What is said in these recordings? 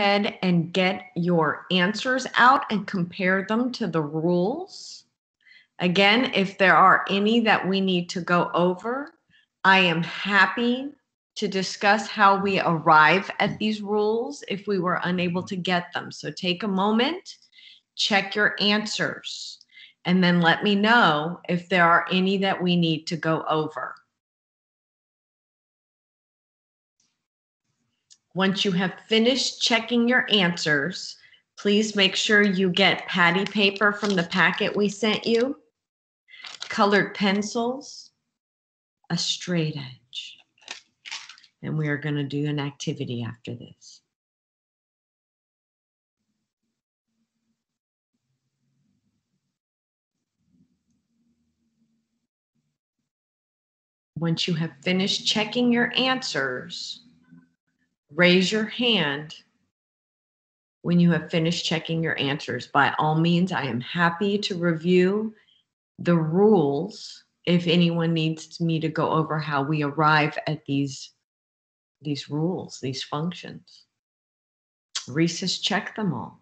ahead and get your answers out and compare them to the rules. Again, if there are any that we need to go over, I am happy to discuss how we arrive at these rules if we were unable to get them. So take a moment, check your answers, and then let me know if there are any that we need to go over. Once you have finished checking your answers, please make sure you get patty paper from the packet we sent you, colored pencils, a straight edge. And we are going to do an activity after this. Once you have finished checking your answers, raise your hand when you have finished checking your answers. By all means, I am happy to review the rules if anyone needs me to go over how we arrive at these these rules, these functions. Reese has checked them all.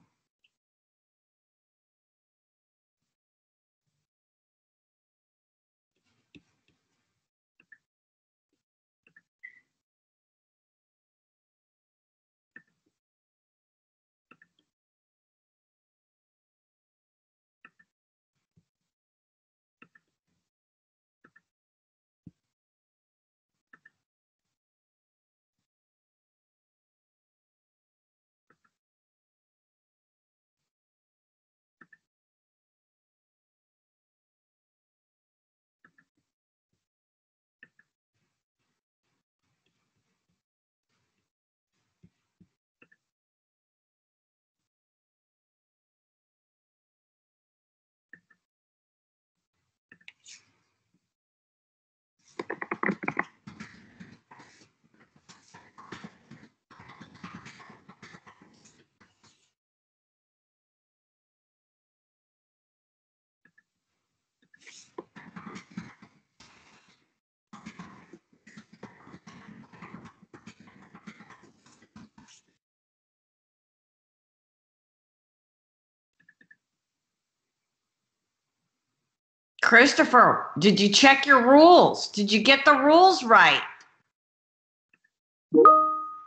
Christopher, did you check your rules? Did you get the rules right?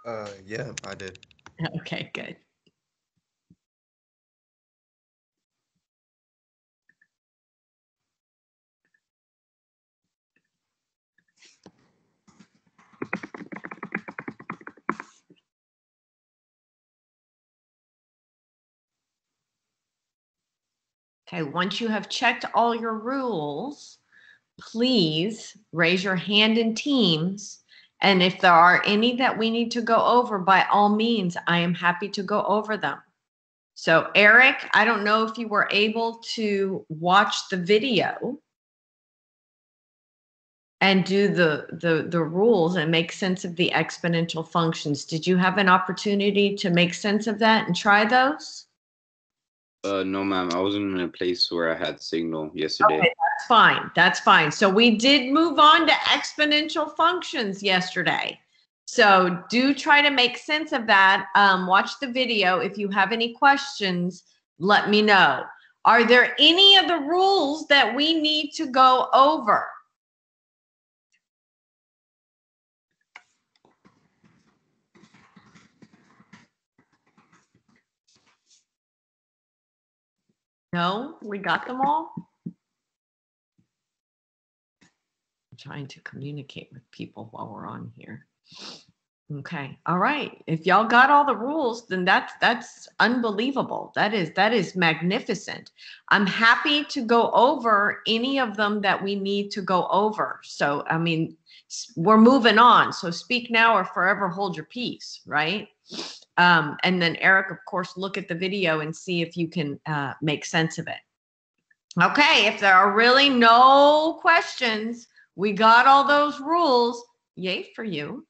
Uh, yeah, I did. Okay, good. Okay, once you have checked all your rules, please raise your hand in teams. And if there are any that we need to go over, by all means, I am happy to go over them. So, Eric, I don't know if you were able to watch the video and do the, the, the rules and make sense of the exponential functions. Did you have an opportunity to make sense of that and try those? Uh, no, ma'am. I wasn't in a place where I had signal yesterday. Okay, that's fine. That's fine. So we did move on to exponential functions yesterday. So do try to make sense of that. Um, watch the video. If you have any questions, let me know. Are there any of the rules that we need to go over? No, we got them all. I'm trying to communicate with people while we're on here. Okay. All right. If y'all got all the rules, then that's that's unbelievable. That is that is magnificent. I'm happy to go over any of them that we need to go over. So, I mean, we're moving on. So speak now or forever hold your peace, right? Um, and then Eric, of course, look at the video and see if you can uh, make sense of it. Okay, if there are really no questions, we got all those rules. Yay for you.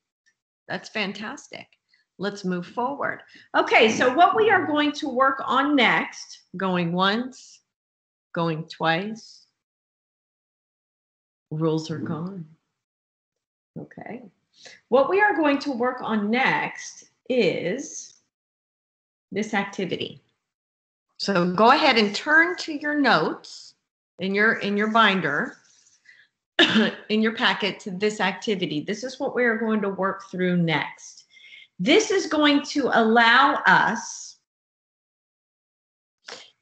That's fantastic. Let's move forward. Okay, so what we are going to work on next, going once, going twice, rules are gone. Okay. What we are going to work on next is this activity. So go ahead and turn to your notes in your in your binder in your packet to this activity. This is what we are going to work through next. This is going to allow us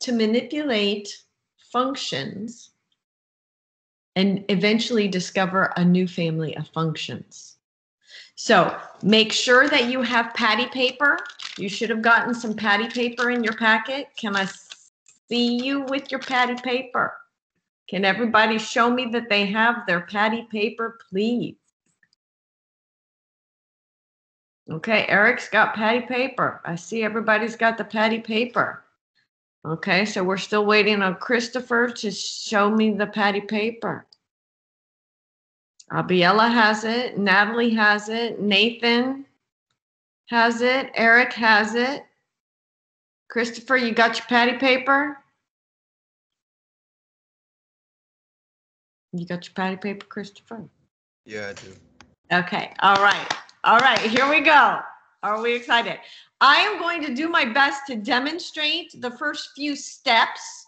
to manipulate functions and eventually discover a new family of functions. So make sure that you have patty paper. You should have gotten some patty paper in your packet. Can I see you with your patty paper? Can everybody show me that they have their patty paper, please? Okay, Eric's got patty paper. I see everybody's got the patty paper. Okay, so we're still waiting on Christopher to show me the patty paper. Abiella has it. Natalie has it. Nathan has it. Eric has it. Christopher, you got your patty paper? You got your patty paper, Christopher? Yeah, I do. Okay. All right. All right. Here we go. Are we excited? I am going to do my best to demonstrate the first few steps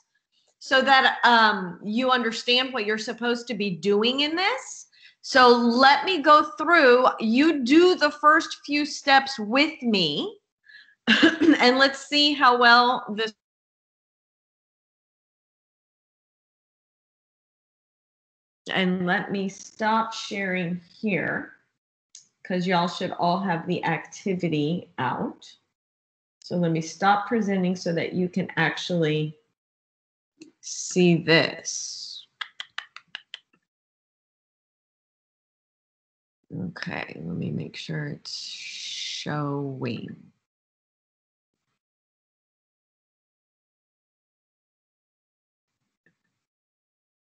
so that um, you understand what you're supposed to be doing in this. So let me go through. You do the first few steps with me, and let's see how well this. And let me stop sharing here because y'all should all have the activity out. So let me stop presenting so that you can actually see this. Okay, let me make sure it's showing.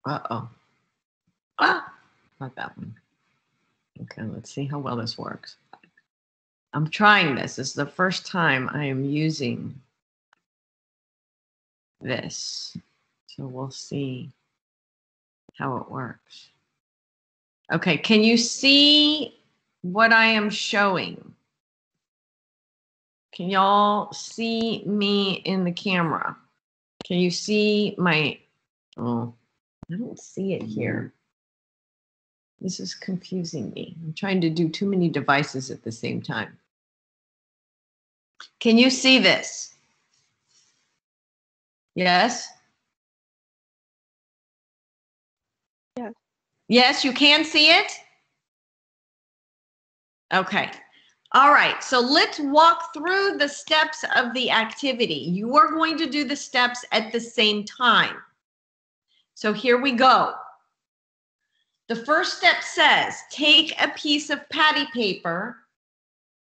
Uh-oh. Ah, not that one. Okay, let's see how well this works. I'm trying this. This is the first time I am using this. So we'll see how it works. Okay, can you see what I am showing? Can y'all see me in the camera? Can you see my, oh, I don't see it here. This is confusing me. I'm trying to do too many devices at the same time. Can you see this? Yes? Yes, you can see it? Okay. All right. So let's walk through the steps of the activity. You are going to do the steps at the same time. So here we go. The first step says take a piece of patty paper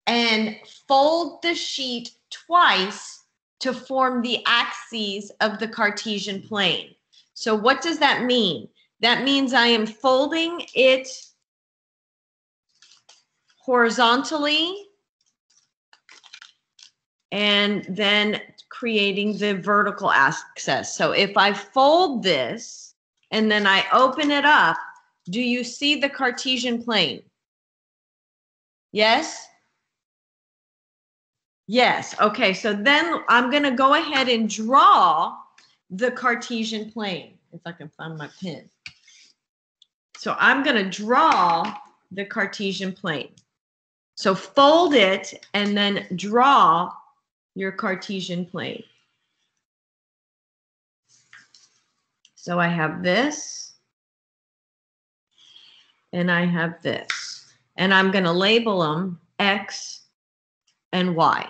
and fold the sheet twice to form the axes of the Cartesian plane. So what does that mean? That means I am folding it horizontally and then creating the vertical axis. So if I fold this and then I open it up, do you see the Cartesian plane? Yes? Yes. Okay. So then I'm going to go ahead and draw the Cartesian plane. If I can find my pen. So I'm going to draw the Cartesian plane. So fold it and then draw your Cartesian plane. So I have this and I have this. And I'm going to label them X and Y.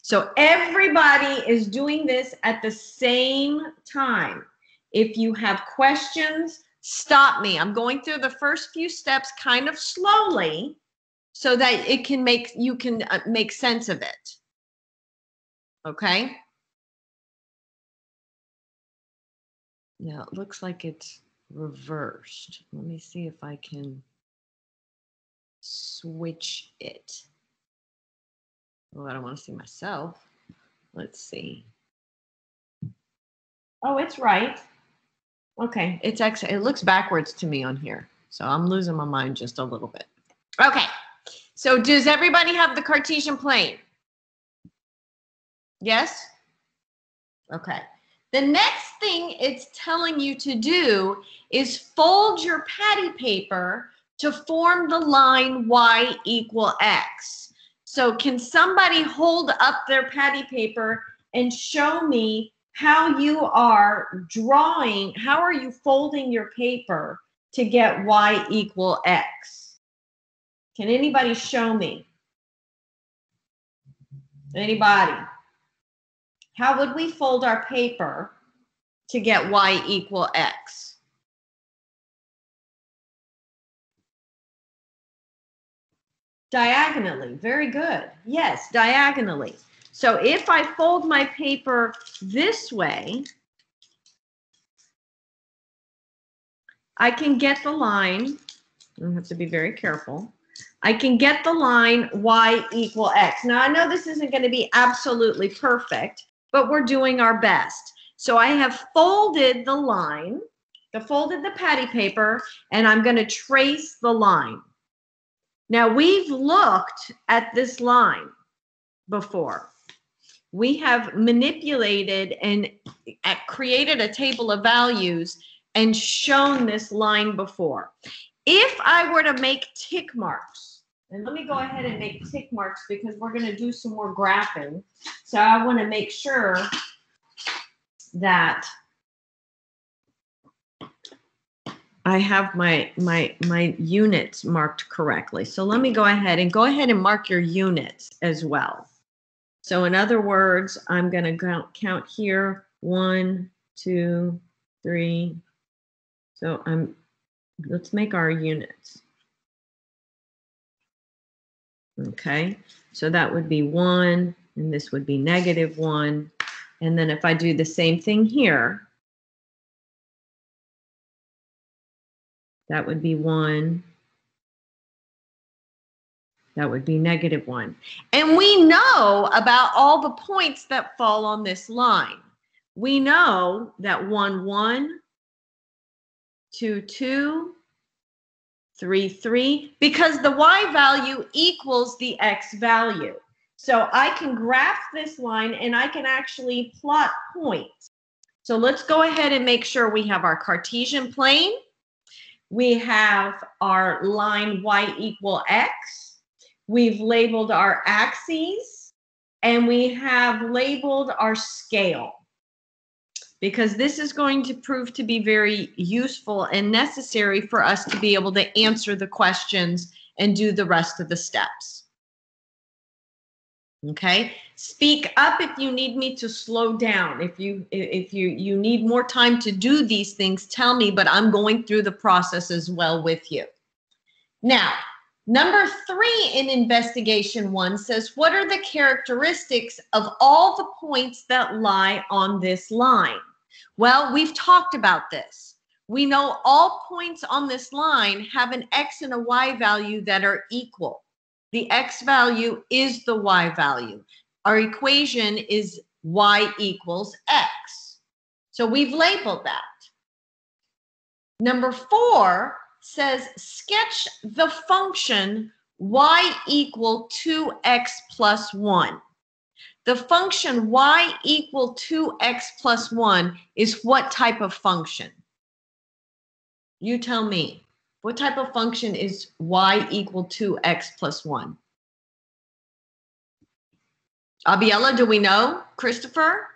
So everybody is doing this at the same time. If you have questions, stop me. I'm going through the first few steps kind of slowly so that it can make you can uh, make sense of it. Okay? Now it looks like it's reversed. Let me see if I can switch it. Oh, I don't want to see myself. Let's see. Oh, it's right. Okay, it's actually, it looks backwards to me on here. So I'm losing my mind just a little bit. Okay, so does everybody have the Cartesian plane? Yes? Okay. The next thing it's telling you to do is fold your patty paper to form the line y equal x. So can somebody hold up their patty paper and show me how you are drawing, how are you folding your paper to get y equal x? Can anybody show me? Anybody? How would we fold our paper to get y equal x? Diagonally, very good. Yes, diagonally. So if I fold my paper this way, I can get the line, I have to be very careful. I can get the line y equal x. Now I know this isn't going to be absolutely perfect, but we're doing our best. So I have folded the line, the folded the patty paper, and I'm going to trace the line. Now we've looked at this line before. We have manipulated and uh, created a table of values and shown this line before. If I were to make tick marks, and let me go ahead and make tick marks because we're going to do some more graphing. So I want to make sure that I have my my my units marked correctly. So let me go ahead and go ahead and mark your units as well. So in other words, I'm going to count, here one, two, three. So I'm let's make our units. Okay, so that would be one, and this would be negative one. And then if I do the same thing here, that would be one. That would be negative one. And we know about all the points that fall on this line. We know that one, one, two, two, three, three, because the y value equals the x value. So I can graph this line and I can actually plot points. So let's go ahead and make sure we have our Cartesian plane. We have our line y equal x. We've labeled our axes and we have labeled our scale because this is going to prove to be very useful and necessary for us to be able to answer the questions and do the rest of the steps. Okay, speak up if you need me to slow down. If you if you you need more time to do these things, tell me, but I'm going through the process as well with you. Now, number 3 in investigation 1 says what are the characteristics of all the points that lie on this line? Well, we've talked about this. We know all points on this line have an x and a y value that are equal. The x value is the y value. Our equation is y equals x. So we've labeled that. Number four says sketch the function y equal 2x plus 1. The function y equal 2x plus 1 is what type of function? You tell me. What type of function is y equal to x plus 1? Abiella, do we know? Christopher?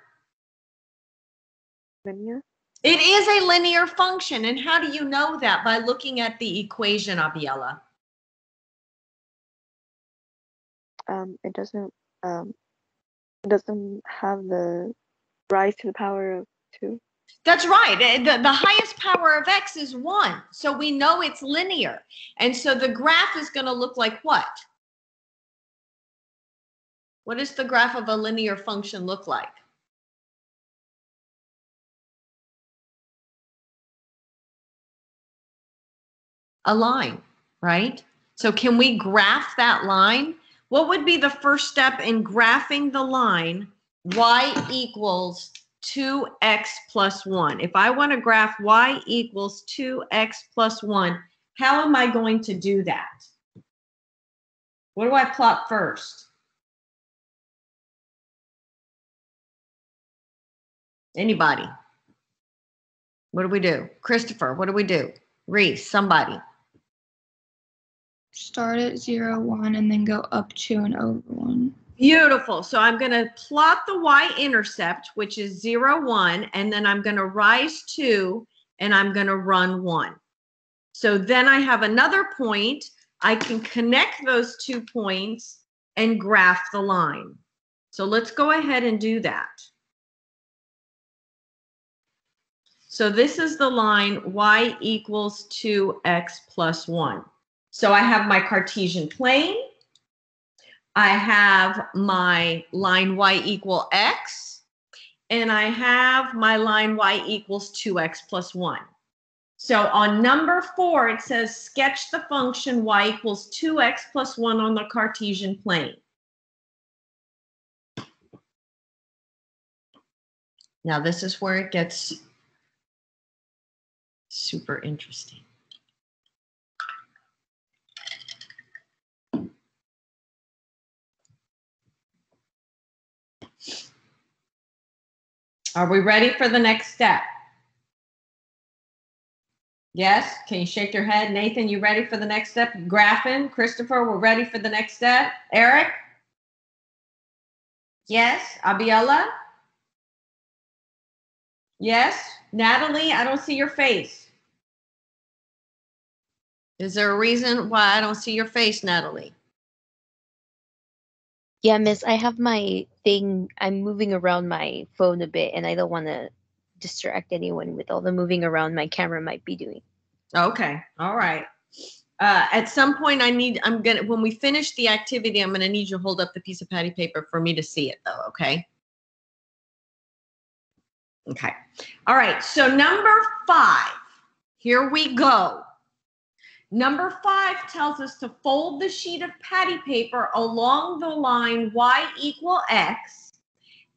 Linear. It is a linear function. And how do you know that? By looking at the equation, Abiella. Um, it doesn't um, it doesn't have the rise to the power of two. That's right. Eh, The, the highest power of x is 1. So we know it's linear. And so the graph is going to look like what? What does the graph of a linear function look like? A line, right? So can we graph that line? What would be the first step in graphing the line y equals 2x plus 1? If I want to graph y equals 2x plus 1, how am I going to do that? What do I plot first? Anybody? What do we do? Christopher, what do we do? Reese, somebody. Start at zero, one, and then go up two and over one. Beautiful. So I'm going to plot the y-intercept, which is 0, 1, and then I'm going to rise 2, and I'm going to run 1. So then I have another point. I can connect those two points and graph the line. So let's go ahead and do that. So this is the line y equals 2x plus 1. So I have my Cartesian plane. I have my line y equal x, and I have my line y equals 2x plus 1. So on number four, it says sketch the function y equals 2x plus 1 on the Cartesian plane. Now, this is where it gets super interesting. Are we ready for the next step? Yes? Can you shake your head? Nathan, you ready for the next step? Graphing? Christopher, we're ready for the next step? Eric? Yes? Abiella? Yes? Natalie, I don't see your face. Is there a reason why I don't see your face, Natalie? Yeah, miss, I have my thing. I'm moving around my phone a bit and I don't want to distract anyone with all the moving around my camera might be doing. Okay, all right. Uh, at some point, I need, I'm gonna, when we finish the activity, I'm gonna need you to hold up the piece of patty paper for me to see it though, okay? Okay, all right, so number five, here we go. Number five tells us to fold the sheet of patty paper along the line y equal x.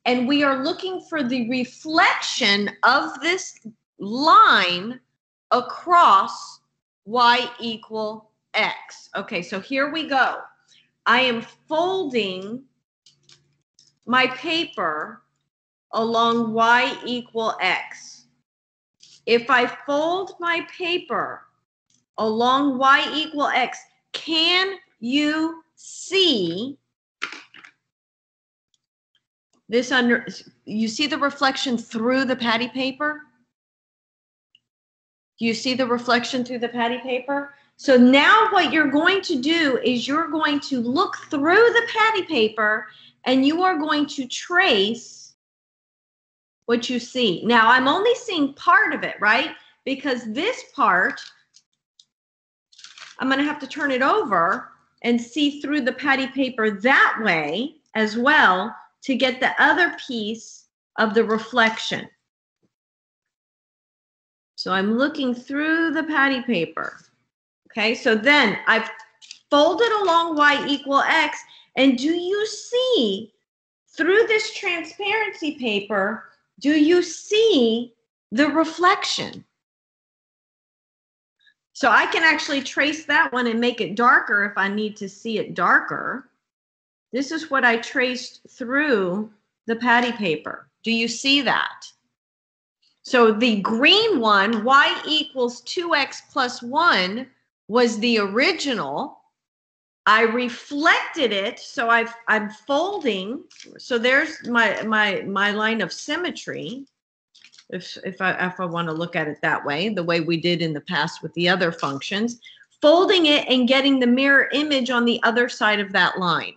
And we are looking for the reflection of this line across y equal x. Okay, so here we go. I am folding my paper along y equal x. If I fold my paper along y equal x, can you see this under, you see the reflection through the patty paper? Do you see the reflection through the patty paper? So now what you're going to do is you're going to look through the patty paper and you are going to trace what you see. Now I'm only seeing part of it, right? Because this part, I'm gonna have to turn it over and see through the patty paper that way as well to get the other piece of the reflection. So I'm looking through the patty paper. Okay, so then I've folded along y equal x, and do you see through this transparency paper, do you see the reflection? So I can actually trace that one and make it darker if I need to see it darker. This is what I traced through the patty paper. Do you see that? So the green one, y equals 2x plus 1, was the original. I reflected it, so I've, I'm folding. So there's my, my, my line of symmetry, if, if I, if I want to look at it that way, the way we did in the past with the other functions, folding it and getting the mirror image on the other side of that line.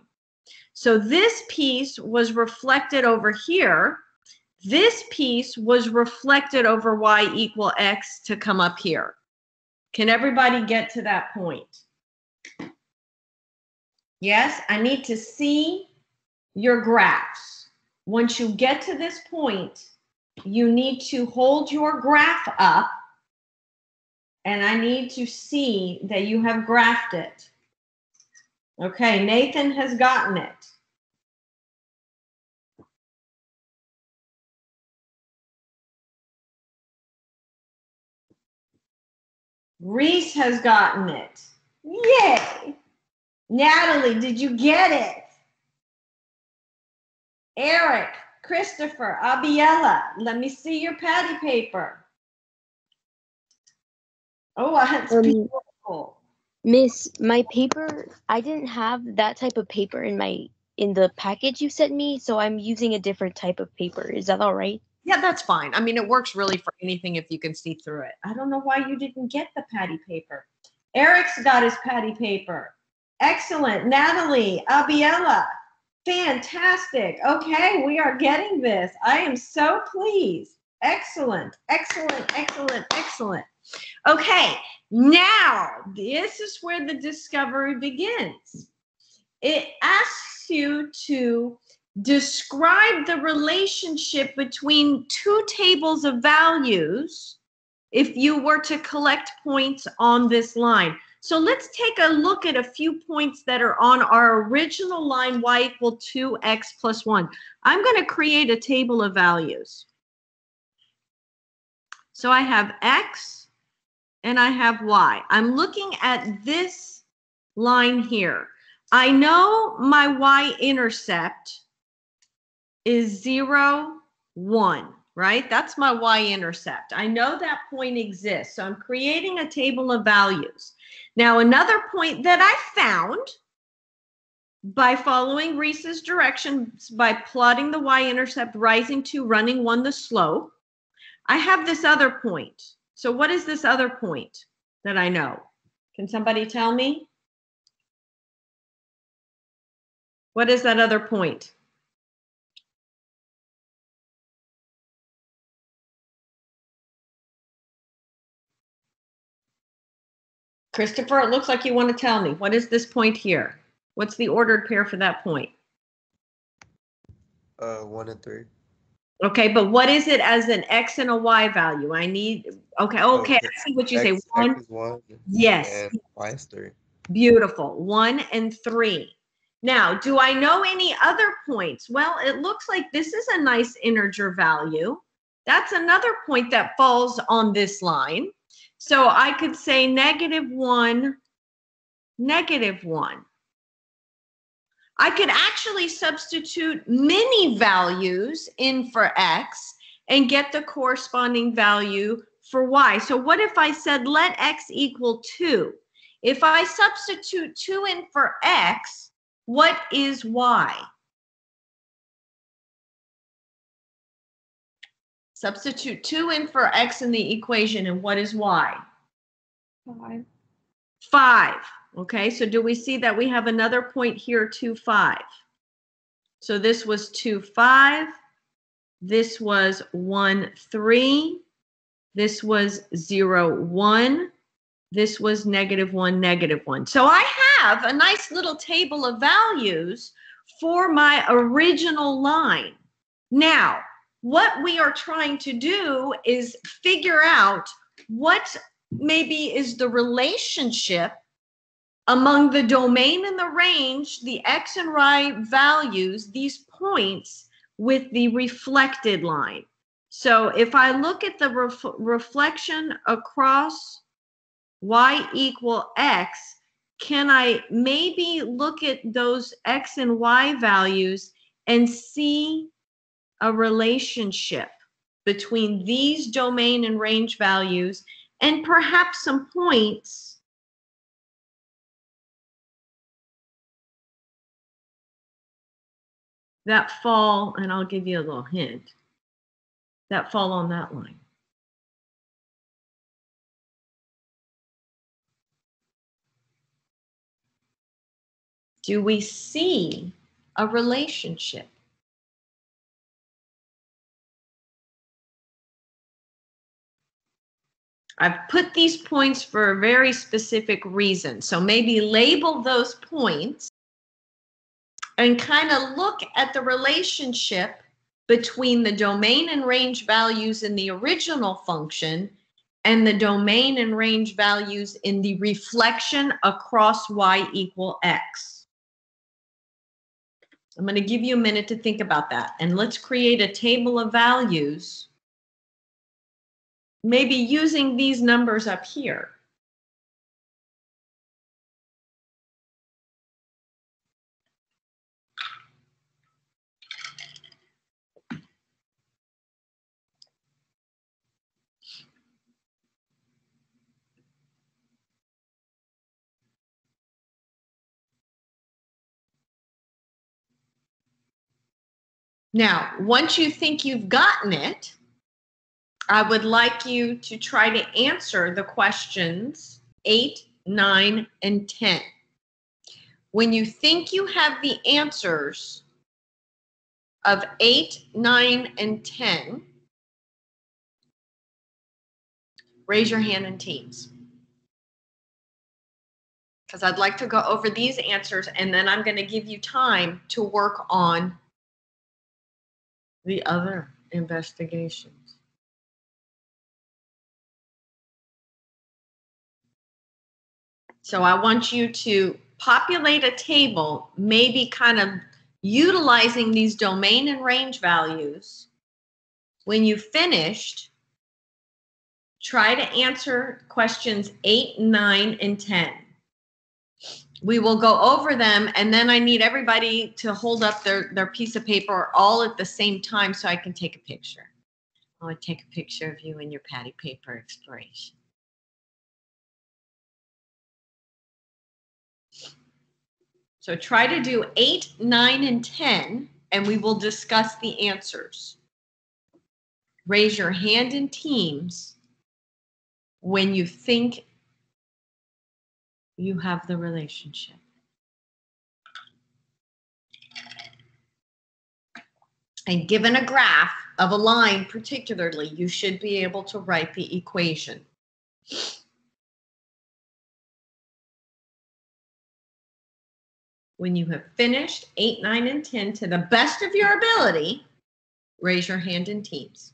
So this piece was reflected over here. This piece was reflected over y equal x to come up here. Can everybody get to that point? Yes, I need to see your graphs. Once you get to this point, you need to hold your graph up and I need to see that you have graphed it. Okay, Nathan has gotten it. Reese has gotten it. Yay! Natalie, did you get it? Eric, Christopher, Abiella, let me see your patty paper. Oh, that's Um, beautiful. Miss, my paper, I didn't have that type of paper in my in the package you sent me, so I'm using a different type of paper. Is that all right? Yeah, that's fine. I mean, it works really for anything if you can see through it. I don't know why you didn't get the patty paper. Eric's got his patty paper. Excellent. Natalie, Abiella, fantastic. Okay, we are getting this. I am so pleased. Excellent, excellent, excellent, excellent. Okay, now this is where the discovery begins. It asks you to describe the relationship between two tables of values if you were to collect points on this line. So let's take a look at a few points that are on our original line y equal 2x plus 1. I'm going to create a table of values. So I have x and I have y. I'm looking at this line here. I know my y-intercept is 0, 1, right? That's my y-intercept. I know that point exists. So I'm creating a table of values. Now, another point that I found by following Reese's directions, by plotting the y-intercept rising to running 1 the slope, I have this other point. So what is this other point that I know? Can somebody tell me? What is that other point? Christopher, it looks like you want to tell me. What is this point here? What's the ordered pair for that point? Uh, one and three. Okay, but what is it as an x and a y value? I need, okay, okay, I see what you say. One, X is one. yes, And Y is three. beautiful. One and three. Now, do I know any other points? Well, it looks like this is a nice integer value. That's another point that falls on this line. So I could say negative one, negative one. I could actually substitute many values in for x and get the corresponding value for y. So what if I said let x equal 2? If I substitute 2 in for x, what is y? Substitute 2 in for x in the equation, and what is y? Five. 5. Okay, so do we see that we have another point here, 2, 5? So this was 2, 5. This was 1, 3. This was 0, 1. This was negative 1, negative 1. So I have a nice little table of values for my original line. Now, what we are trying to do is figure out what maybe is the relationship among the domain and the range, the x and y values, these points with the reflected line. So if I look at the ref reflection across y equal x, can I maybe look at those x and y values and see a relationship between these domain and range values and perhaps some points that fall, and I'll give you a little hint, that fall on that line. Do we see a relationship? I've put these points for a very specific reason. So maybe label those points and kind of look at the relationship between the domain and range values in the original function and the domain and range values in the reflection across y equal x. I'm going to give you a minute to think about that. And let's create a table of values, maybe using these numbers up here. Now, once you think you've gotten it, I would like you to try to answer the questions eight, nine, and 10. When you think you have the answers of eight, nine, and 10, raise your hand in teams. Because I'd like to go over these answers and then I'm going to give you time to work on the other investigations. So I want you to populate a table, maybe kind of utilizing these domain and range values. When you've finished, try to answer questions eight, nine, and 10. We will go over them and then I need everybody to hold up their, their piece of paper all at the same time so I can take a picture. I want to take a picture of you in your patty paper exploration. So try to do eight, nine, and 10, and we will discuss the answers. Raise your hand in teams when you think you have the relationship. And given a graph of a line particularly, you should be able to write the equation. When you have finished eight, nine, and 10 to the best of your ability, raise your hand in teams.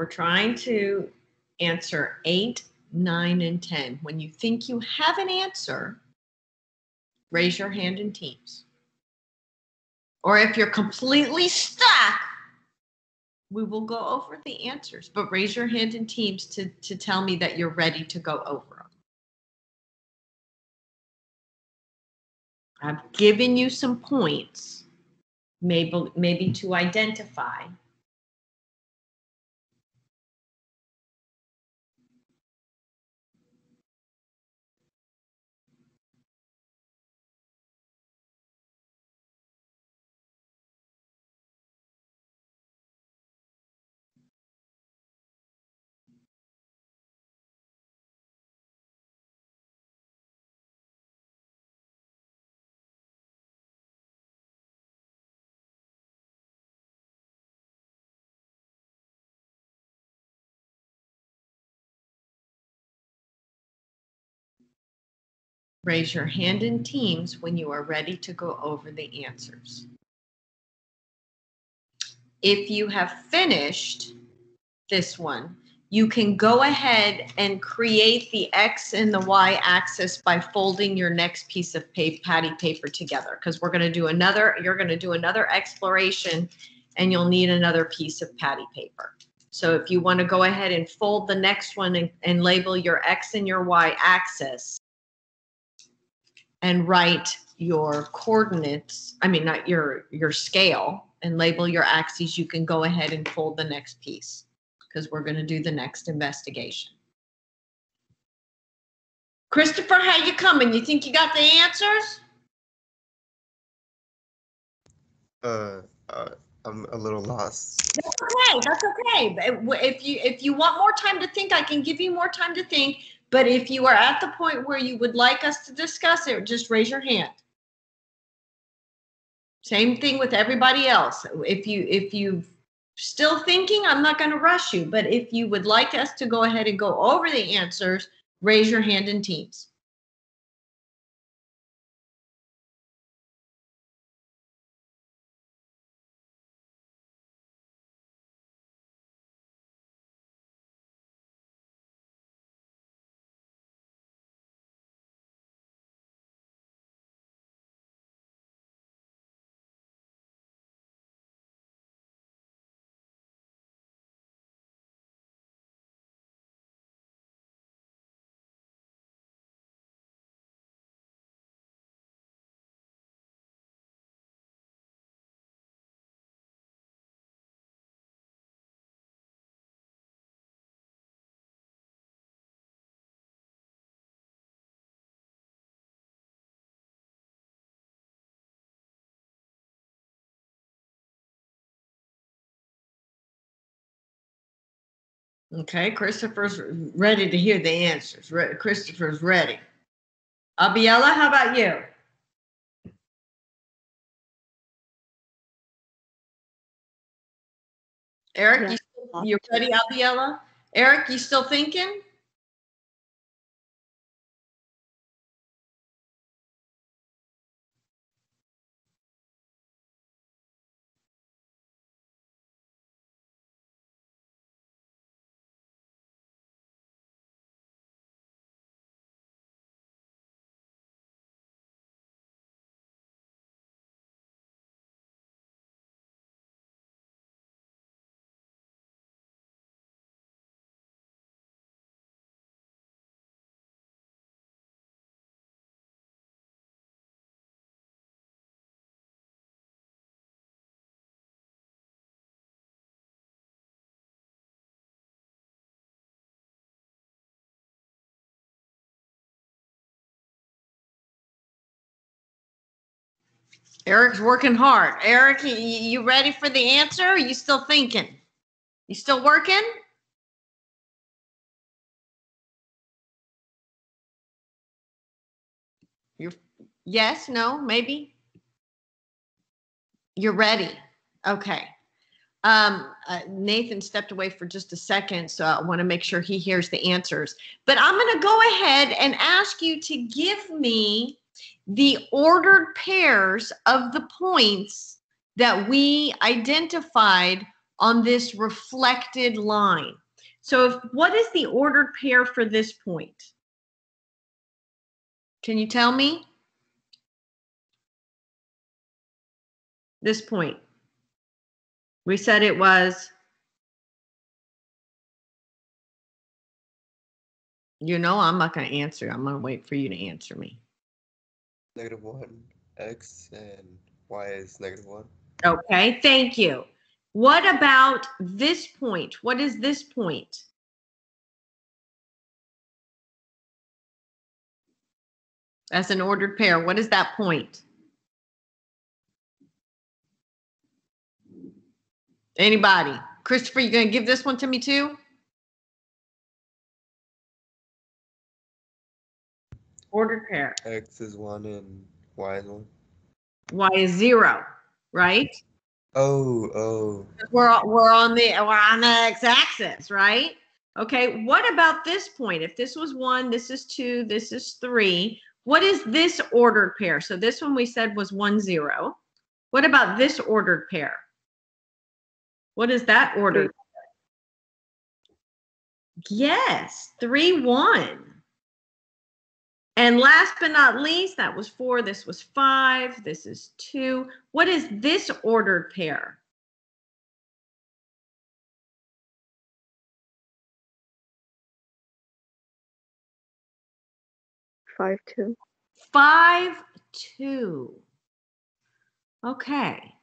We're trying to answer eight, nine, and 10. When you think you have an answer, raise your hand in teams. Or if you're completely stuck, we will go over the answers, but raise your hand in teams to, to tell me that you're ready to go over them. I've given you some points, maybe, maybe to identify. Raise your hand in teams when you are ready to go over the answers. If you have finished this one, you can go ahead and create the X and the Y axis by folding your next piece of pa- patty paper together because we're going to do another, you're going to do another exploration and you'll need another piece of patty paper. So if you want to go ahead and fold the next one and, and label your X and your Y axis and write your coordinates, I mean, not your, your scale and label your axes, you can go ahead and fold the next piece because we're going to do the next investigation. Christopher, how you coming? You think you got the answers? Uh, uh, I'm a little lost. That's okay. That's okay. But If you if you want more time to think, I can give you more time to think. But if you are at the point where you would like us to discuss it, just raise your hand. Same thing with everybody else. If you if you still thinking, I'm not going to rush you. But if you would like us to go ahead and go over the answers, raise your hand in Teams. Okay, Christopher's ready to hear the answers. Re- Christopher's ready. Abiella, how about you? Eric, Yeah. you, still- you ready, Abiella? Eric, you still thinking? Eric's working hard. Eric, you, ready for the answer? You still thinking? You still working? You're yes, no, maybe. You're ready. Okay. Um, uh, Nathan stepped away for just a second, so I want to make sure he hears the answers. But I'm going to go ahead and ask you to give me the ordered pairs of the points that we identified on this reflected line. So if, what is the ordered pair for this point? Can you tell me? This point. We said it was, you know, I'm not going to answer. I'm going to wait for you to answer me. Negative one, X and Y is negative one. Okay, thank you. What about this point? What is this point? As an ordered pair, what is that point? Anybody? Christopher, you gonna give this one to me too? Ordered pair. X is one and Y is one. Y is zero, right? Oh, oh. We're, we're on the, we're on the x-axis, right? Okay, what about this point? If this was one, this is two, this is three. What is this ordered pair? So this one we said was one, zero. What about this ordered pair? What is that ordered? Yes, three, one. And last but not least, that was four, this was five, this is two. What is this ordered pair? Five, two. Five, two. Okay.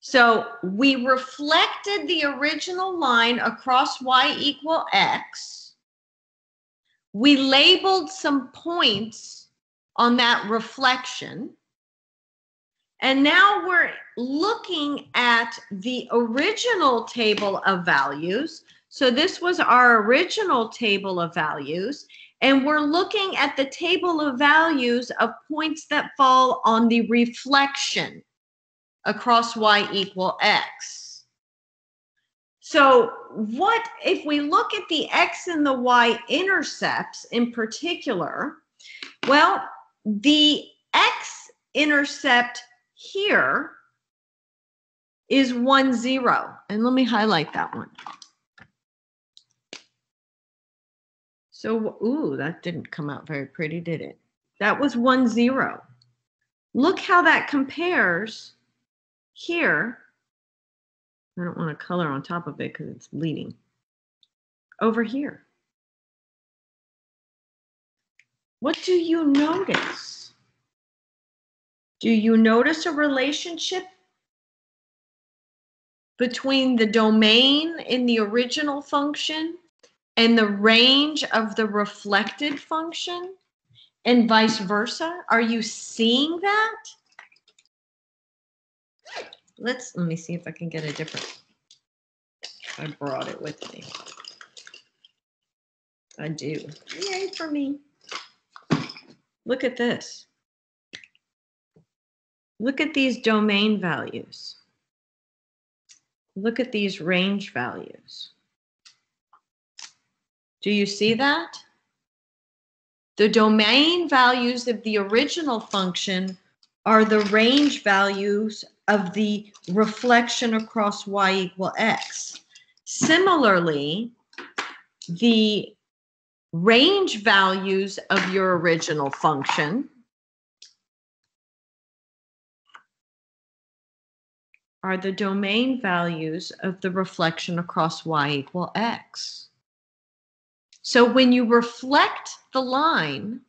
So we reflected the original line across y equal x we labeled some points on that reflection. And now we're looking at the original table of values. So this was our original table of values. And we're looking at the table of values of points that fall on the reflection across y equal x. So what if we look at the x and the y intercepts in particular? Well, the x intercept here is one zero. And let me highlight that one. So, ooh, that didn't come out very pretty, did it? That was one zero. Look how that compares here. I don't want to color on top of it because it's bleeding. Over here. What do you notice? Do you notice a relationship between the domain in the original function and the range of the reflected function and vice versa? Are you seeing that? Let's, let me see if I can get a different. I brought it with me. I do. Yay for me. Look at this. Look at these domain values. Look at these range values. Do you see that? The domain values of the original function are the range values of the reflection across y equal x. Similarly, the range values of your original function are the domain values of the reflection across y equal x. So when you reflect the line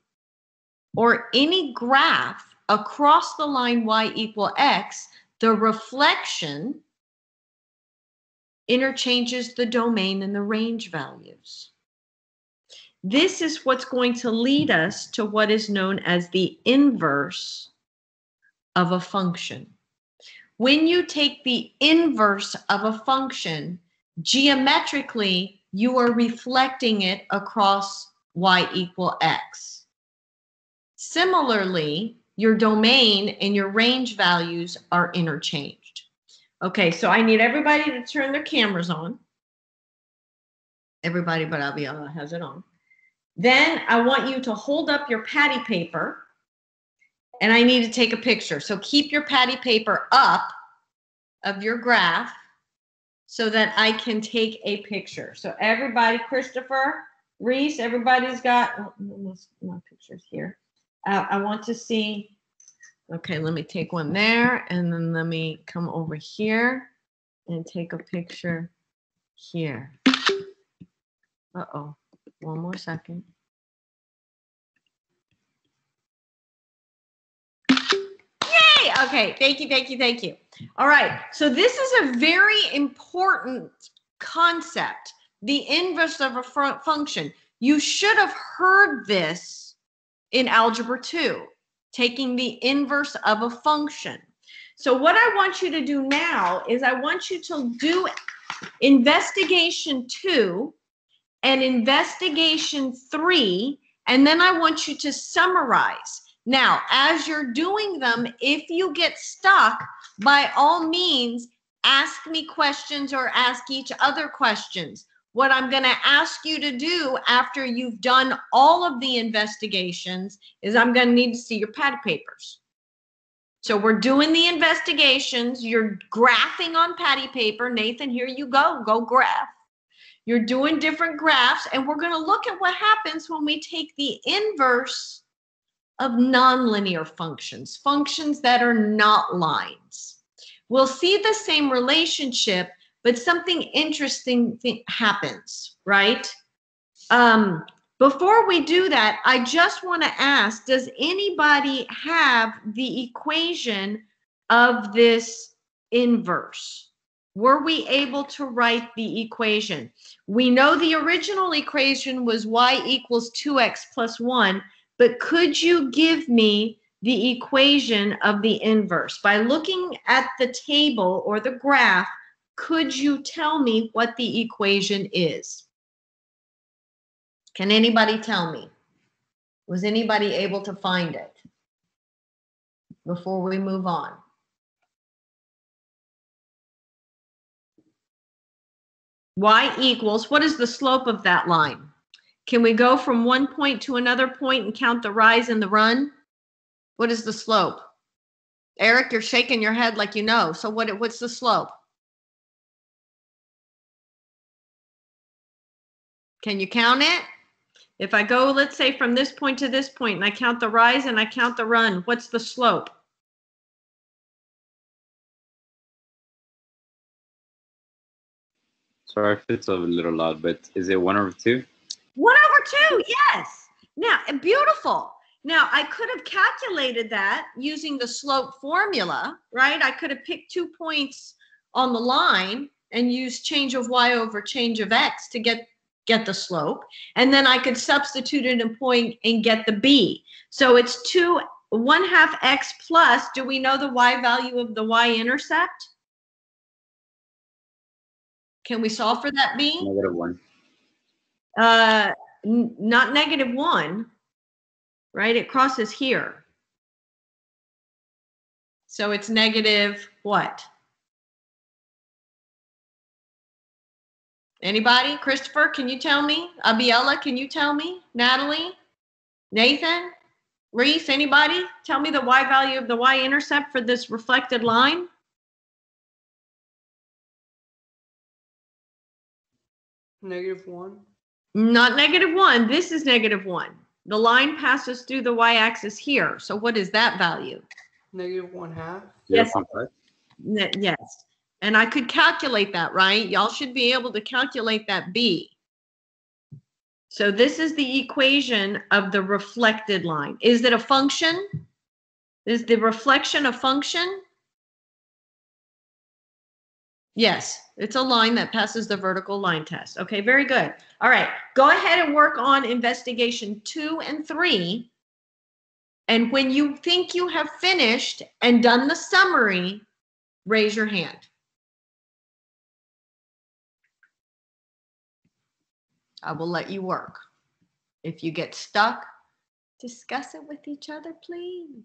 or any graph across the line y equal x, the reflection interchanges the domain and the range values. This is what's going to lead us to what is known as the inverse of a function. When you take the inverse of a function, geometrically, you are reflecting it across y equal x. Similarly, your domain and your range values are interchanged. Okay, so I need everybody to turn their cameras on. Everybody but Abiella has it on. Then I want you to hold up your patty paper and I need to take a picture. So keep your patty paper up of your graph so that I can take a picture. So everybody, Christopher, Reese, everybody's got, oh, my pictures here. Uh, I want to see, okay, let me take one there and then let me come over here and take a picture here. Uh-oh, one more second. Yay! Okay, thank you, thank you, thank you. All right, so this is a very important concept, the inverse of a fu- function. You should have heard this in Algebra 2, taking the inverse of a function. So what I want you to do now is I want you to do investigation 2 and investigation 3, and then I want you to summarize. Now, as you're doing them, if you get stuck, by all means, ask me questions or ask each other questions. What I'm going to ask you to do after you've done all of the investigations is I'm going to need to see your pad papers. So we're doing the investigations. You're graphing on patty paper. Nathan, here you go. Go graph. You're doing different graphs, and we're going to look at what happens when we take the inverse of nonlinear functions, functions that are not lines. We'll see the same relationship, but something interesting th- happens, right? Um, Before we do that, I just want to ask, does anybody have the equation of this inverse? Were we able to write the equation? We know the original equation was y equals 2x plus 1, but could you give me the equation of the inverse? By looking at the table or the graph, could you tell me what the equation is? Can anybody tell me? Was anybody able to find it? Before we move on. Y equals, what is the slope of that line? Can we go from one point to another point and count the rise and the run? What is the slope? Eric, you're shaking your head like you know. So what, what's the slope? Can you count it? If I go, let's say from this point to this point and I count the rise and I count the run, what's the slope? Sorry if it's a little loud, but is it one over two? One over two, yes. Now, beautiful. Now, I could have calculated that using the slope formula, right? I could have picked two points on the line and used change of y over change of x to get get the slope. And then I could substitute in a point and get the b. So it's two, one half x plus, do we know the y value of the y-intercept? Can we solve for that b? Negative one. Uh, not negative one, right? It crosses here. So it's negative what? Anybody? Christopher, can you tell me? Abiella, can you tell me? Natalie? Nathan? Reese, anybody? Tell me the y value of the y-intercept for this reflected line? Negative one. Not negative one. This is negative one. The line passes through the y-axis here. So what is that value? Negative one half. Yes. point Yes. And I could calculate that, right? Y'all should be able to calculate that B. So this is the equation of the reflected line. Is it a function? Is the reflection a function? Yes, it's a line that passes the vertical line test. Okay, very good. All right, go ahead and work on investigation two and three. And when you think you have finished and done the summary, raise your hand. I will let you work. If you get stuck, discuss it with each other, please.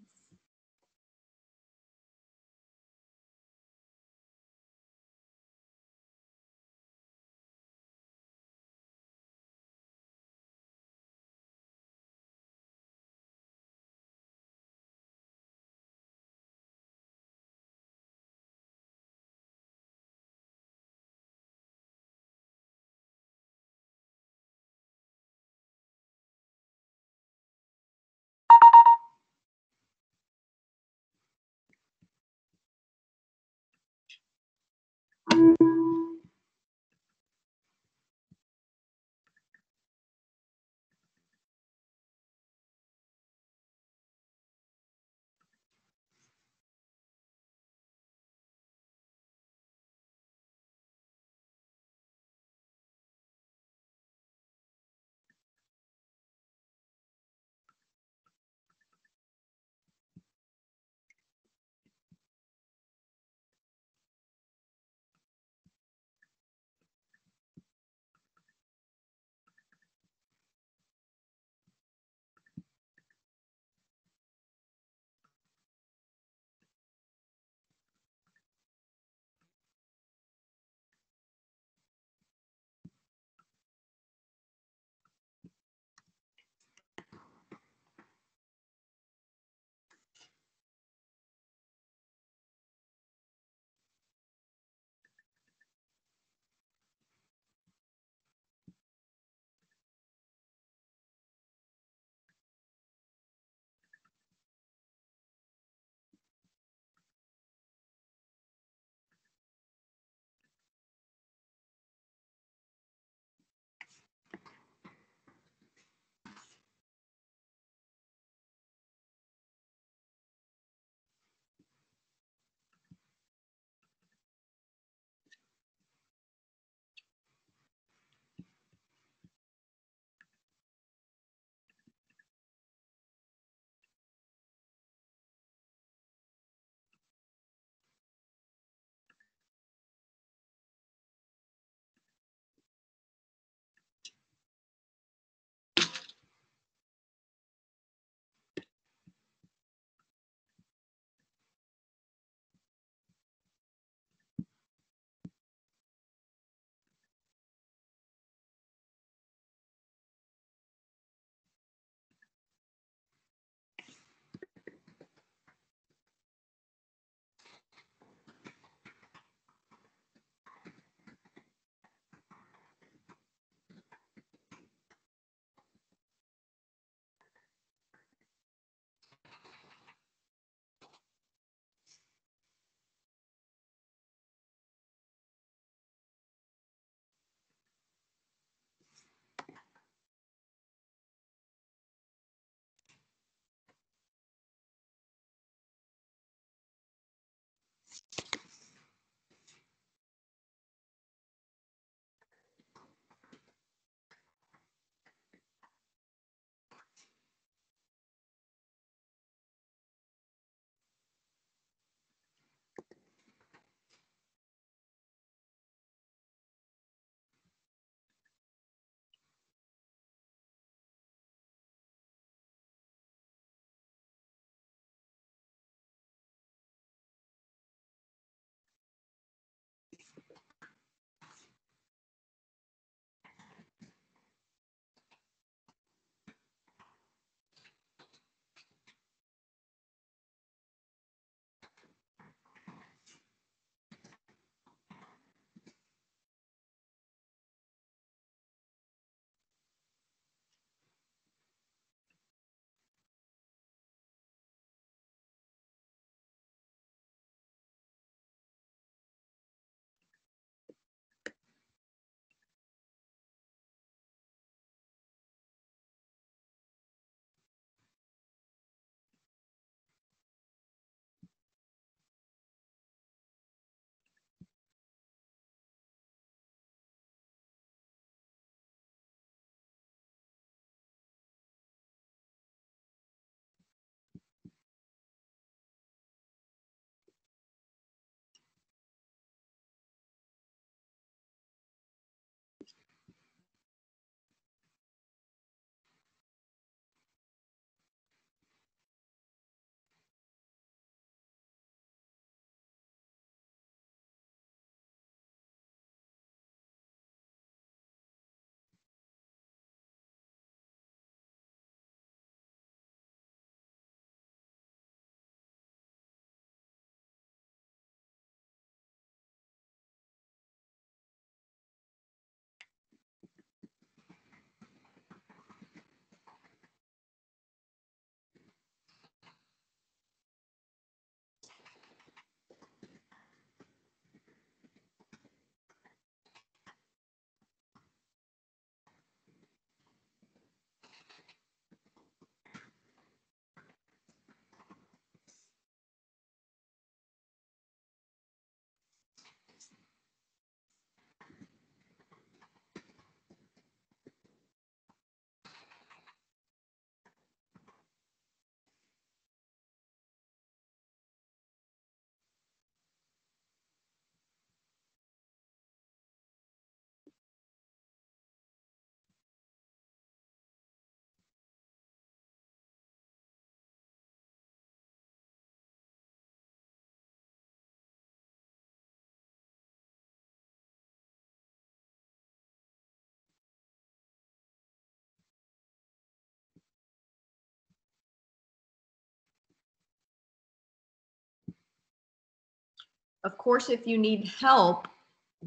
Of course, if you need help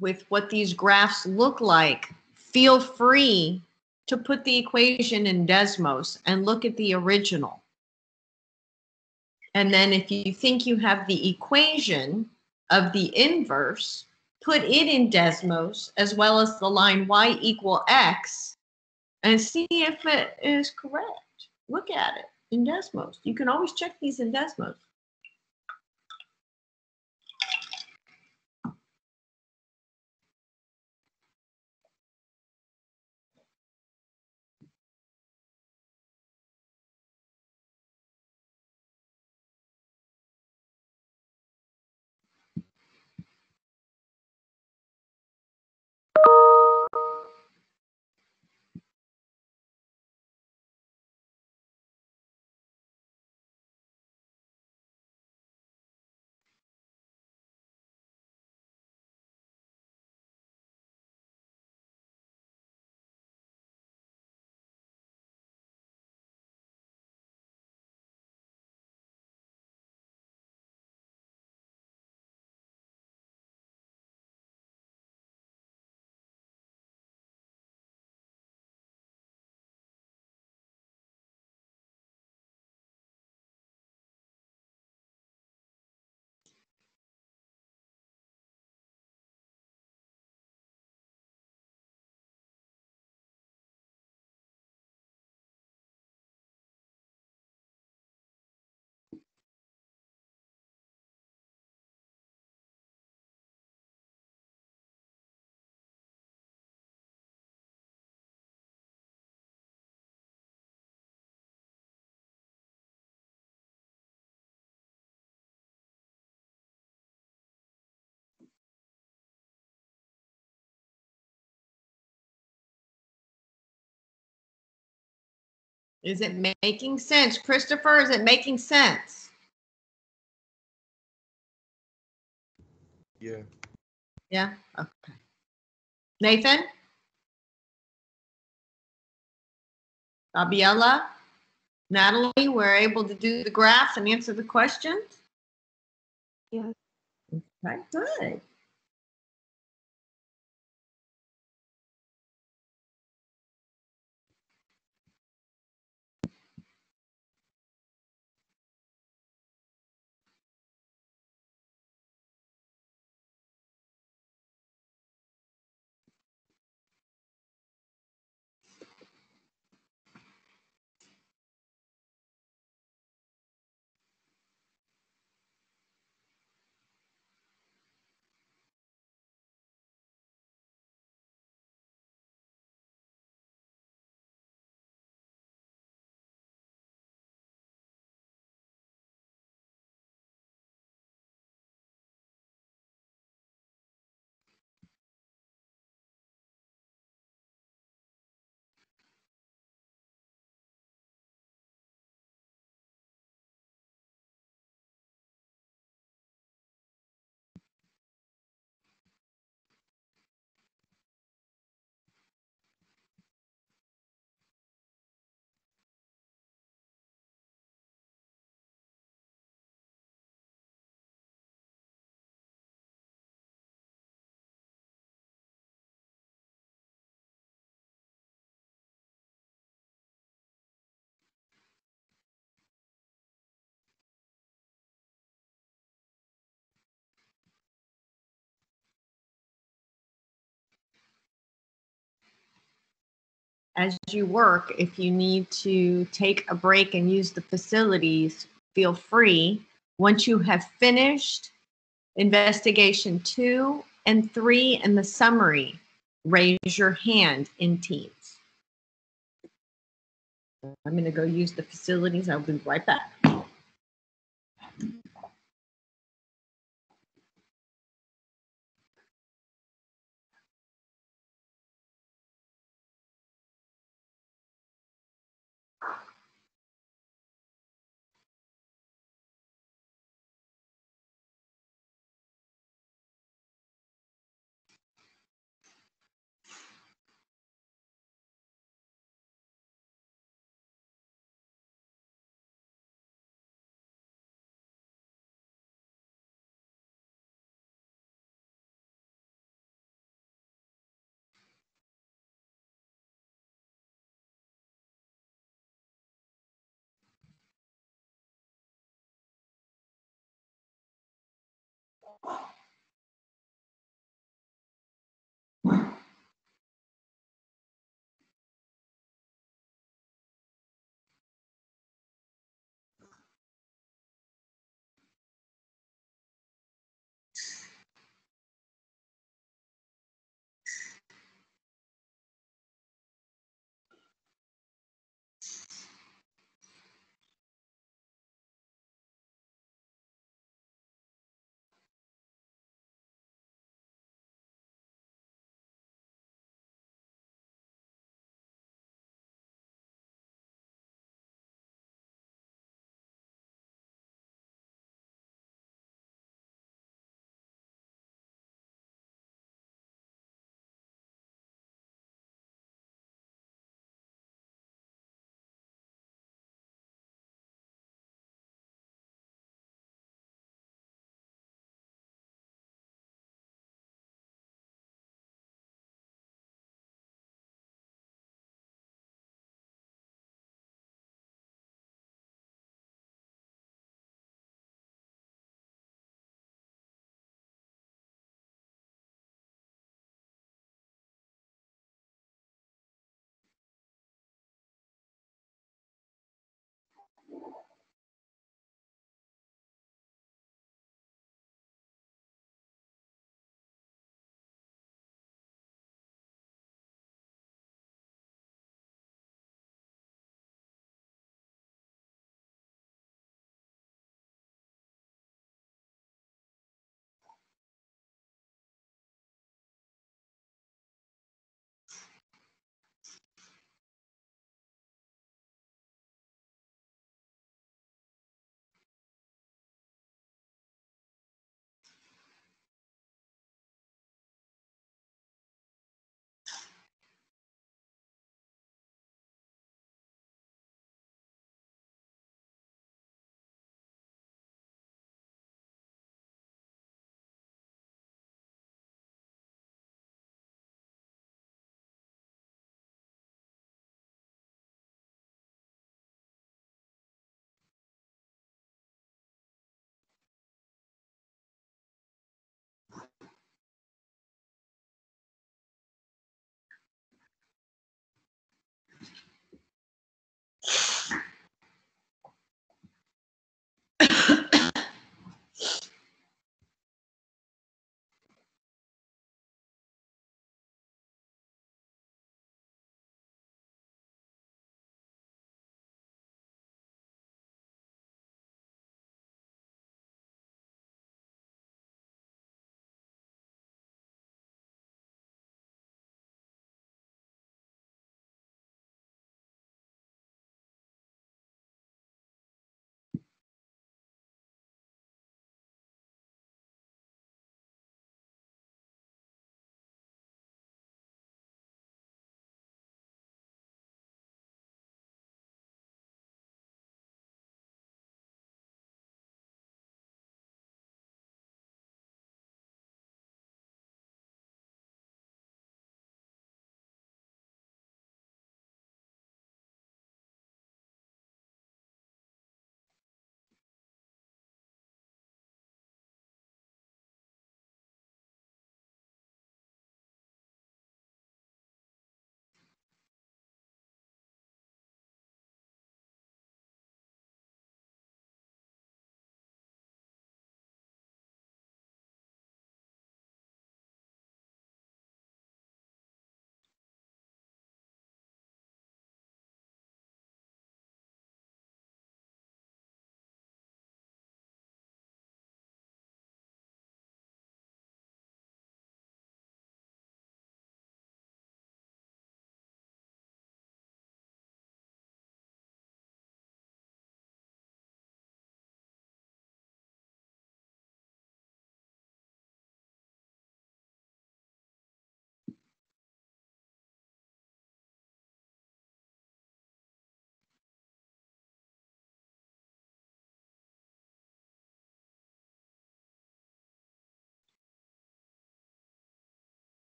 with what these graphs look like, feel free to put the equation in Desmos and look at the original. And then if you think you have the equation of the inverse, put it in Desmos as well as the line y equal x and see if it is correct. Look at it in Desmos. You can always check these in Desmos. Is it making sense? Christopher, is it making sense? Yeah. Yeah, okay. Nathan? Fabiella? Natalie, we're able to do the graphs and answer the questions? Yes. Okay, good. As you work, if you need to take a break and use the facilities, feel free. Once you have finished investigation two and three and the summary, raise your hand in Teams. I'm going to go use the facilities. I'll be right back.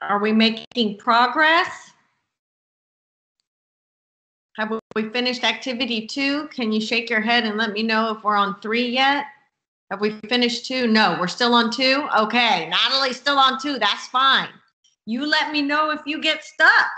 Are we making progress? Have we finished activity two? Can you shake your head and let me know if we're on three yet? Have we finished two? No, we're still on two? Okay, Natalie's still on two. That's fine. You let me know if you get stuck.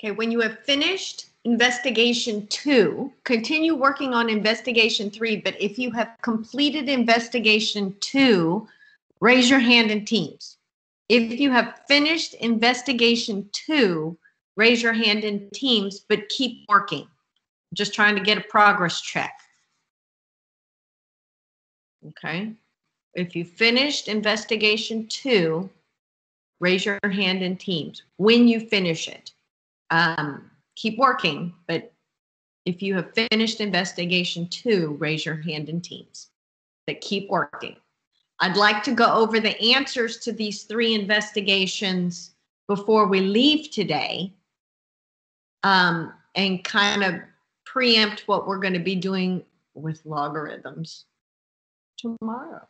Okay, when you have finished investigation two, continue working on investigation three, but if you have completed investigation two, raise your hand in Teams. If you have finished investigation two, raise your hand in Teams, but keep working. Just trying to get a progress check. Okay. If you finished investigation two, raise your hand in Teams when you finish it. Um, keep working, but if you have finished investigation two, raise your hand in Teams that keep working. I'd like to go over the answers to these three investigations before we leave today um, and kind of preempt what we're going to be doing with logarithms tomorrow.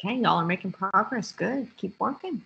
Okay, y'all are making progress. Good. Keep working.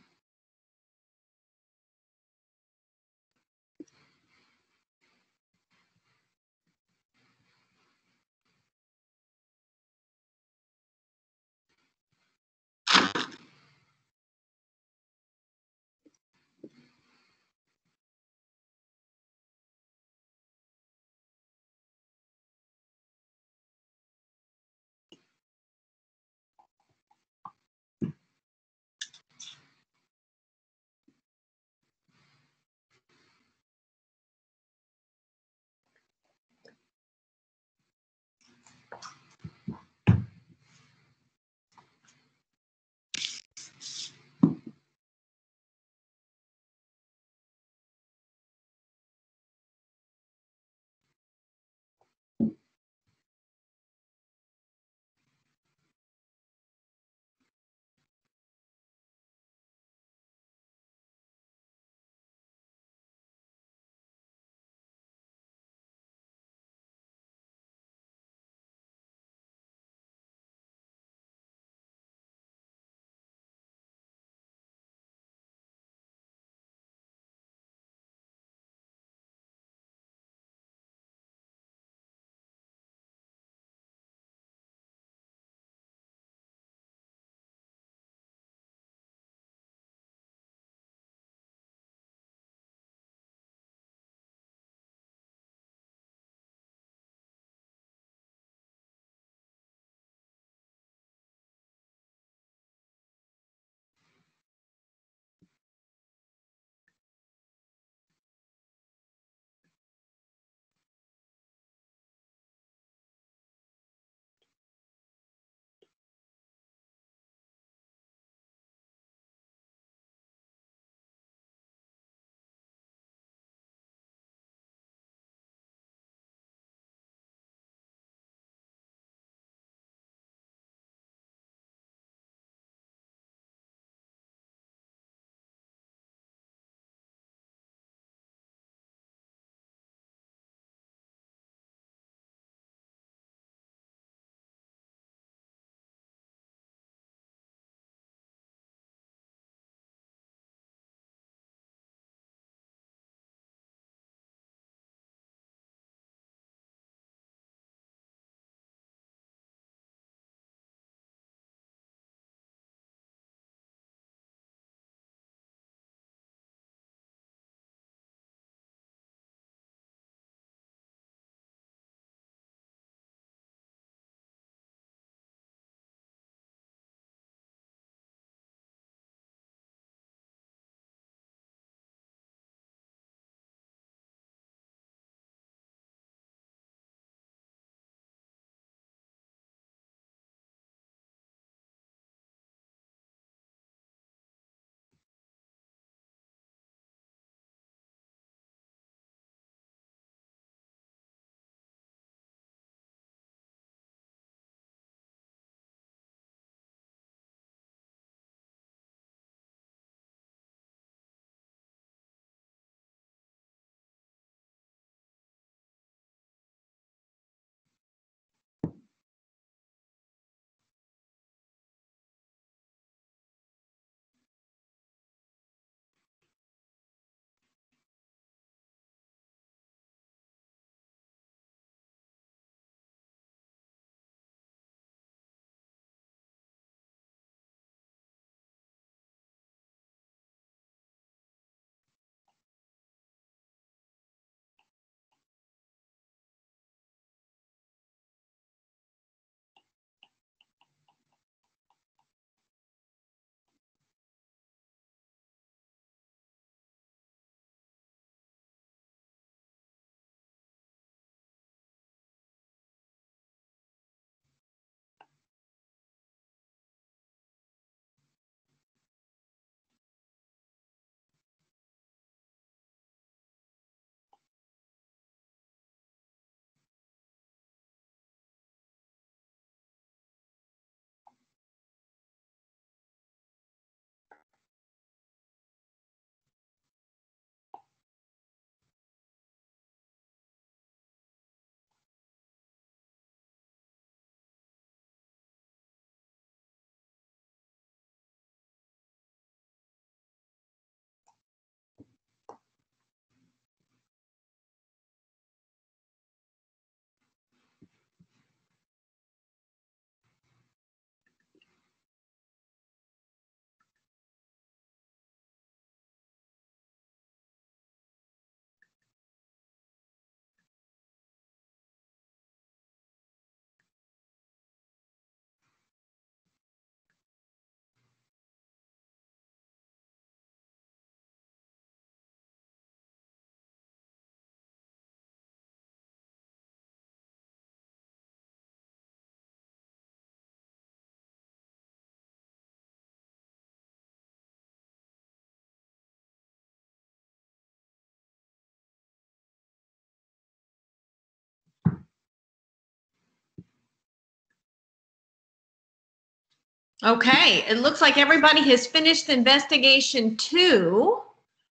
Okay, it looks like everybody has finished investigation two.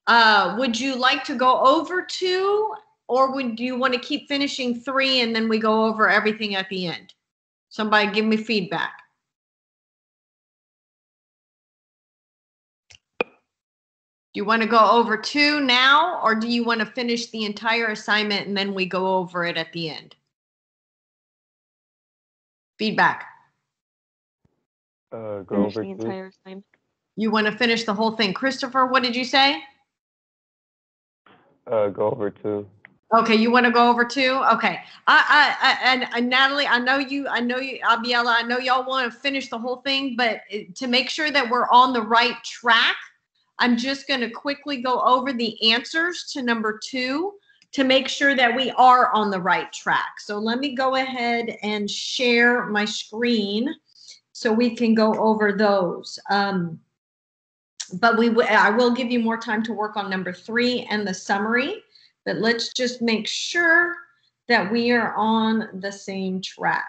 Uh, would you like to go over two? Or would you want to keep finishing three and then we go over everything at the end? Somebody give me feedback. Do you want to go over two now, or do you want to finish the entire assignment and then we go over it at the end? Feedback. Uh, go Finish over the two. entire assignment. You want to finish the whole thing. Christopher, what did you say? Uh, go over two. Okay, you want to go over two? Okay. I, I, I and, and Natalie, I know you, I know you, Abiella, I know y'all want to finish the whole thing, but to make sure that we're on the right track, I'm just going to quickly go over the answers to number two to make sure that we are on the right track. So let me go ahead and share my screen so we can go over those. Um, but we, w- I will give you more time to work on number three and the summary. But let's just make sure that we are on the same track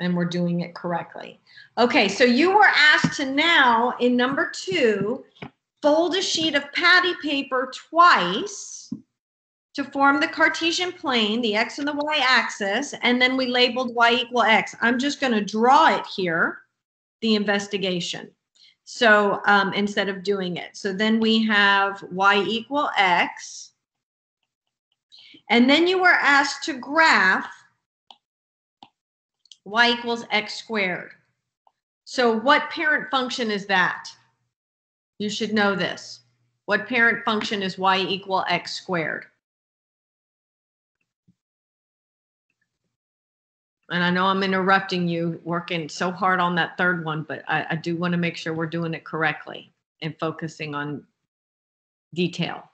and we're doing it correctly. Okay, so you were asked to now, in number two, fold a sheet of patty paper twice to form the Cartesian plane, the x and the y axis, and then we labeled y equal x. I'm just going to draw it here, the investigation. So um, instead of doing it, so then we have y equal x. And then you were asked to graph y equals x squared. So what parent function is that? You should know this. What parent function is y equal x squared? And I know I'm interrupting you, working so hard on that third one, but I, I do want to make sure we're doing it correctly and focusing on detail.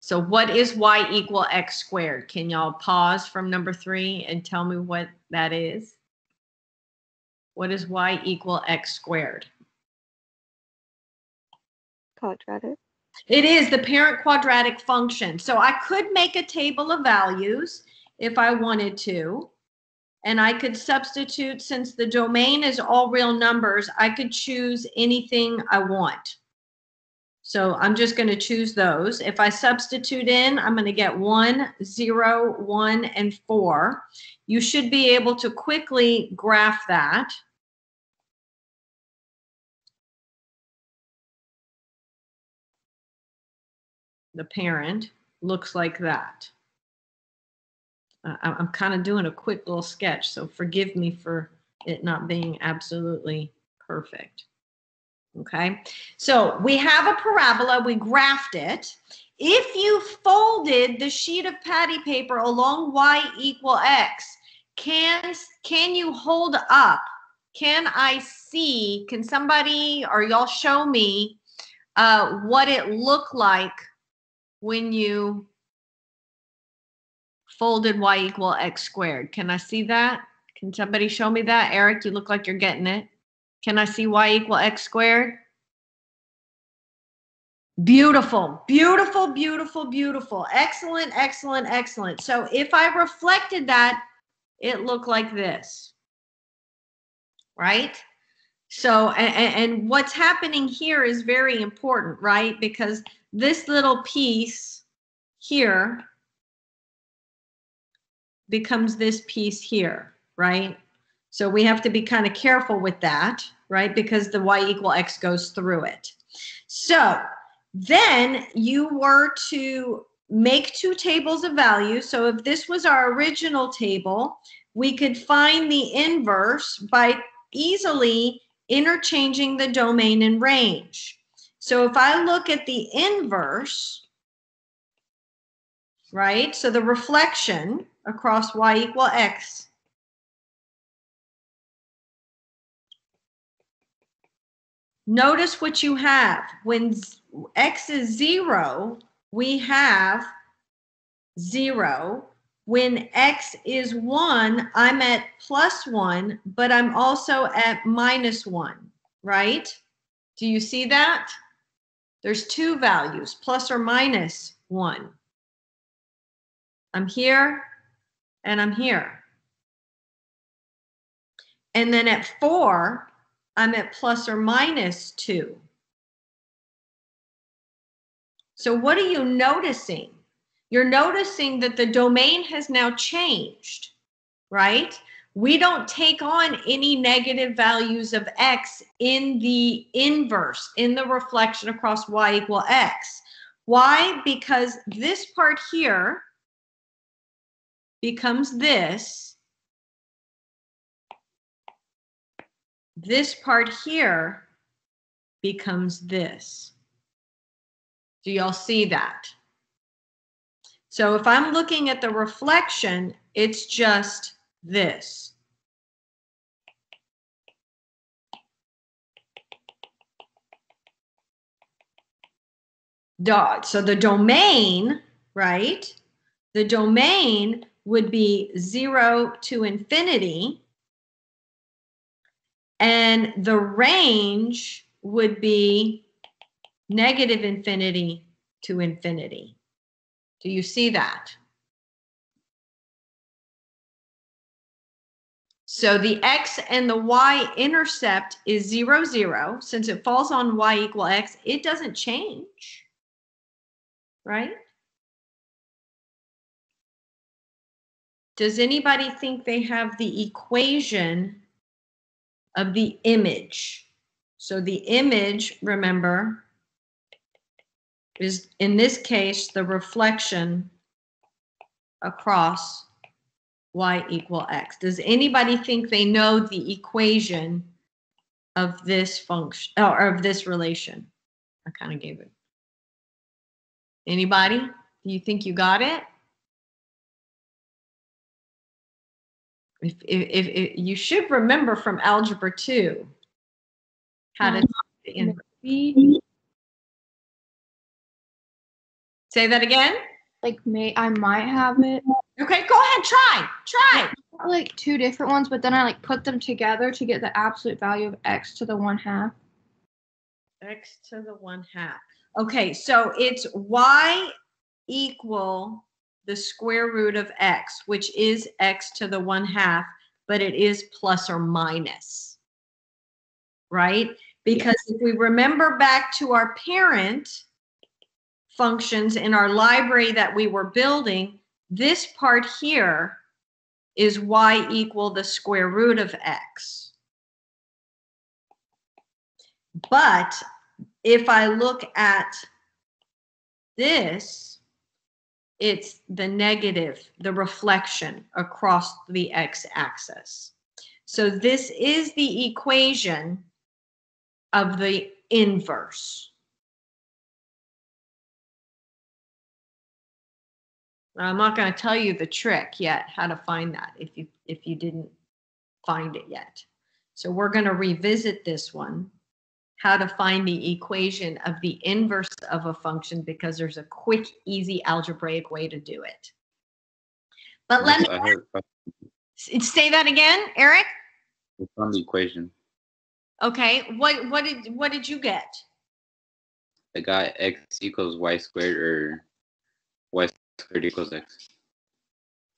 So what is y equal x squared? Can y'all pause from number three and tell me what that is? What is y equal x squared? Quadratic. It is the parent quadratic function. So I could make a table of values if I wanted to. And I could substitute, since the domain is all real numbers, I could choose anything I want. So I'm just going to choose those. If I substitute in, I'm going to get one, zero, one, and four. You should be able to quickly graph that. the parent looks like that. Uh, I'm kind of doing a quick little sketch, so forgive me for it not being absolutely perfect. Okay, so we have a parabola, we graphed it. If you folded the sheet of patty paper along y equal x, can, can you hold up? Can I see, can somebody or y'all show me uh, what it looked like when you folded y equal x squared. Can I see that? Can somebody show me that? Eric, you look like you're getting it. Can I see y equal x squared? Beautiful, beautiful, beautiful, beautiful. Excellent, excellent, excellent. So if I reflected that, it looked like this. Right? So, and, and what's happening here is very important, right? Because this little piece here becomes this piece here, right? So we have to be kind of careful with that, right? Because the y equal x goes through it. So then you were to make two tables of values. So if this was our original table, we could find the inverse by easily interchanging the domain and range. So if I look at the inverse, right? So the reflection across y equal x. Notice what you have. When x is zero, we have zero. When x is one, I'm at plus one, but I'm also at minus one, right? Do you see that? There's two values, plus or minus one. I'm here and I'm here. And then at four, I'm at plus or minus 2. So what are you noticing? You're noticing that the domain has now changed, right? We don't take on any negative values of x in the inverse, in the reflection across y equal x. Why? Because this part here becomes this. This part here becomes this. Do y'all see that? So if I'm looking at the reflection, it's just this. Dot. So the domain, right? The domain would be zero to infinity. And the range would be negative infinity to infinity. Do you see that? So the x and the y intercept is 0, 0. Since it falls on y equal x, it doesn't change, right? Does anybody think they have the equation of the image? So the image, remember, is in this case the reflection across y equal x. Does anybody think they know the equation of this function or of this relation? I kind of gave it. Anybody? Do you think you got it? If, if, if, you should remember from algebra 2 how to the inverse. Say that again. like may I might have it. Okay, go ahead, try, try. Like two different ones, but then I like put them together to get the absolute value of x to the one half. x to the one half. Okay, so it's y equal the square root of x, which is x to the one half, but it is plus or minus. Right? Because if we remember back to our parent functions in our library that we were building, this part here is y equal the square root of x. But if I look at this, it's the negative, the reflection across the x-axis. So this is the equation of the inverse. I'm not going to tell you the trick yet, how to find that if you if you didn't find it yet. So we're going to revisit this one how to find the equation of the inverse of a function because there's a quick, easy algebraic way to do it. But let me heard say that again, Eric. it's on the equation. Okay, what what did what did you get? I got x equals y squared or y squared equals x.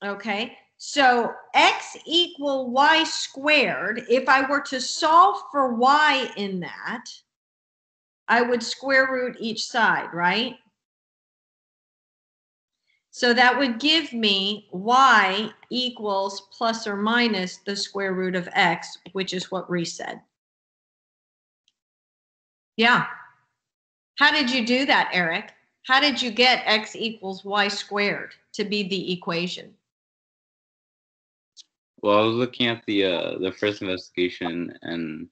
Okay, so x equal y squared, if I were to solve for y in that, I would square root each side, right? So that would give me y equals plus or minus the square root of x, which is what Reese said. Yeah. How did you do that, Eric? How did you get x equals y squared to be the equation? Well, I was looking at the uh the first investigation and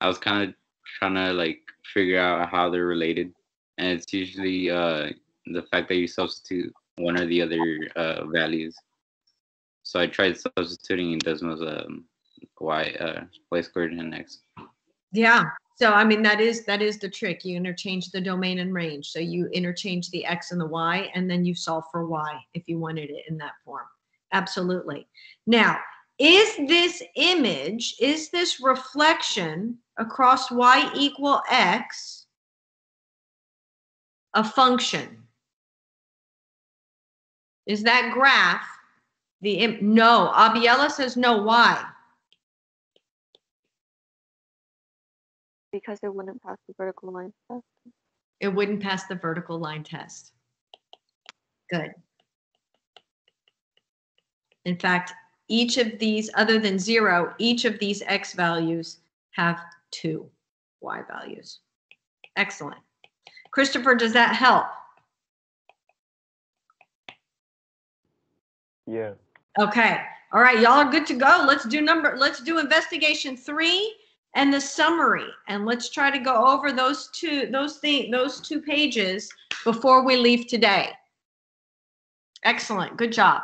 I was kind of trying to like figure out how they're related, and it's usually uh the fact that you substitute one or the other uh values. So I tried substituting in Desmos um y uh y squared and x. Yeah. So I mean that is that is the trick. You interchange the domain and range. So you interchange the x and the y and then you solve for y if you wanted it in that form. Absolutely. Now, is this image, is this reflection across y equal x a function? Is that graph the im- no, Abiela says no, why? because it wouldn't pass the vertical line test. It wouldn't pass the vertical line test. Good. In fact, each of these, other than zero, each of these x values have two y values. Excellent. Christopher, does that help? Yeah. Okay. All right, y'all are good to go. Let's do number, let's do investigation three and the summary. And let's try to go over those two, those thing, those two pages before we leave today. Excellent. Good job.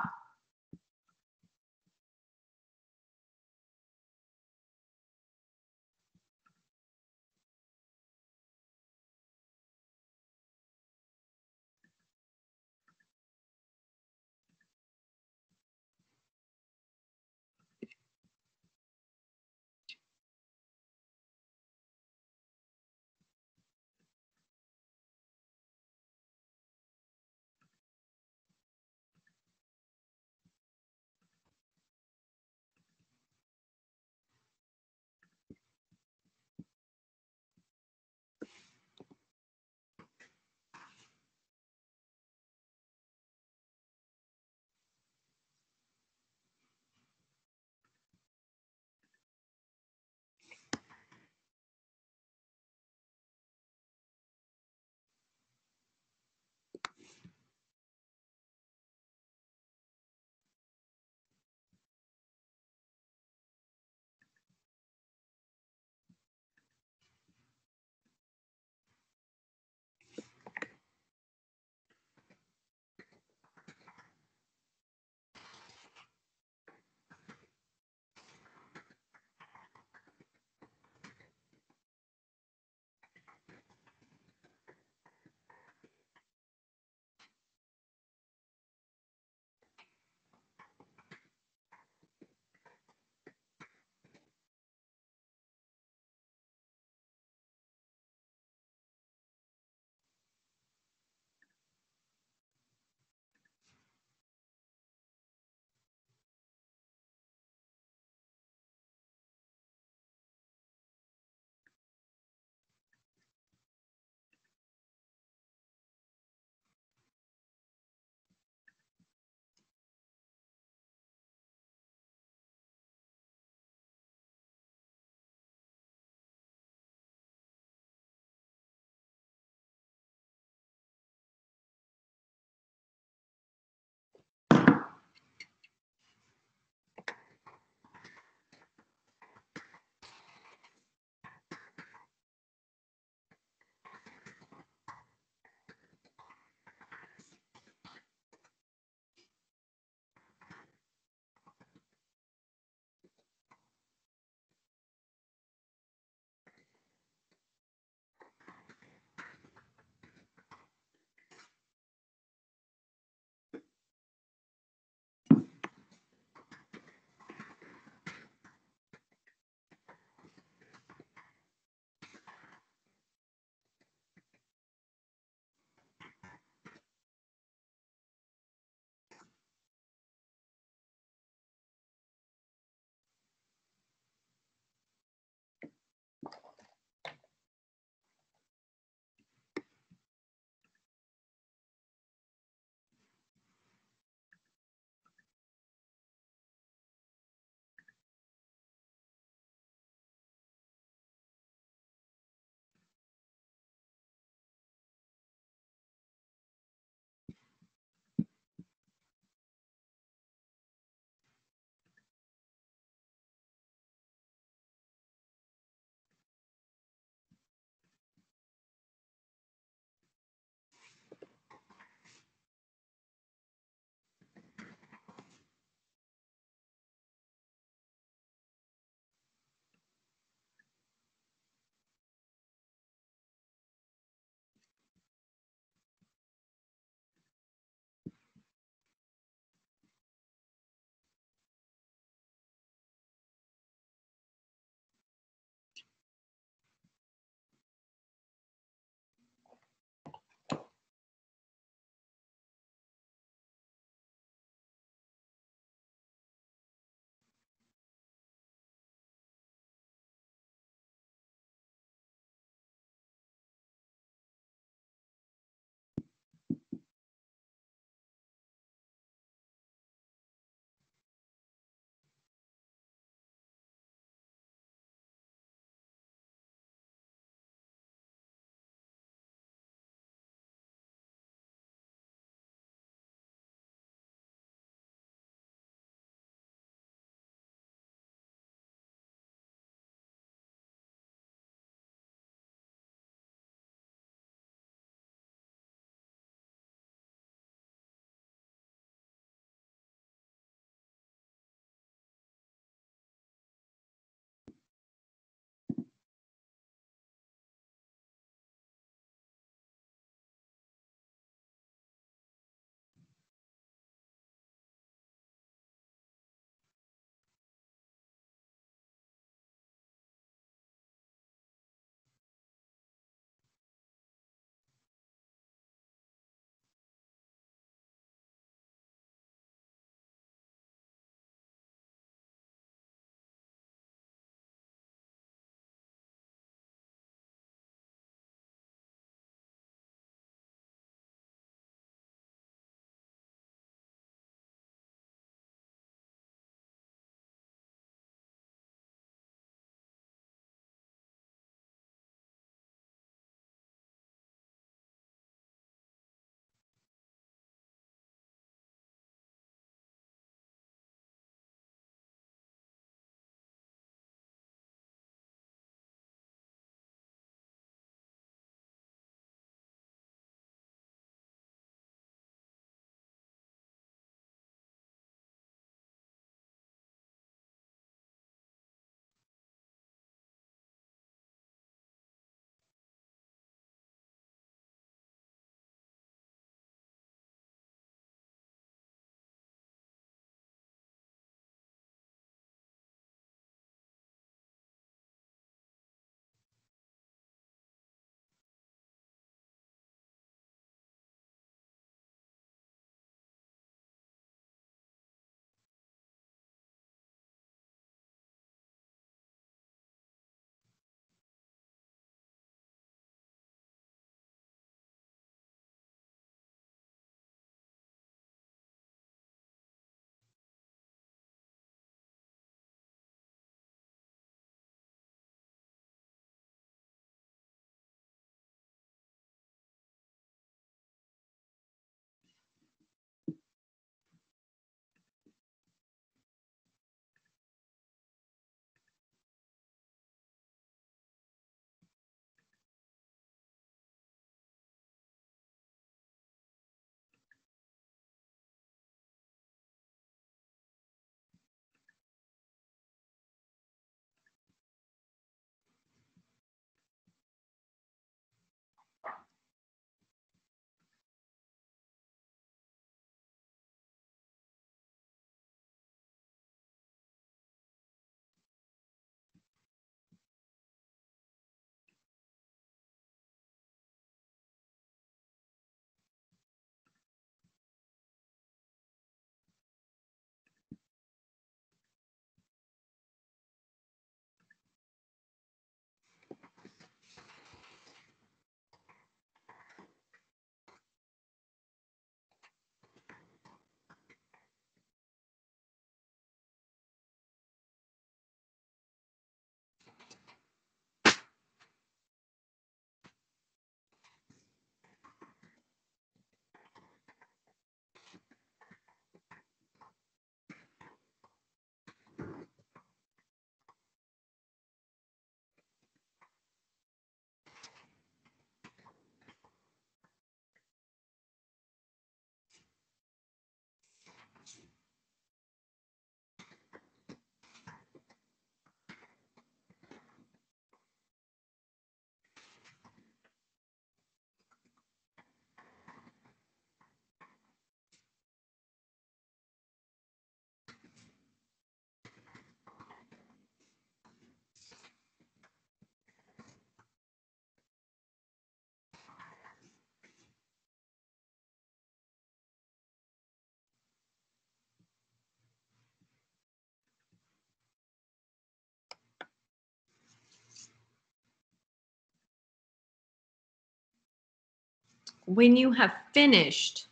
When you have finished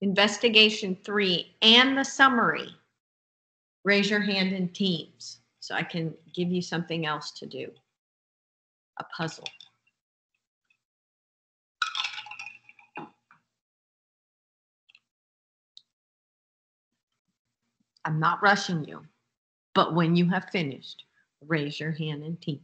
investigation three and the summary, raise your hand in Teams so I can give you something else to do. A puzzle. I'm not rushing you, but when you have finished, raise your hand in Teams.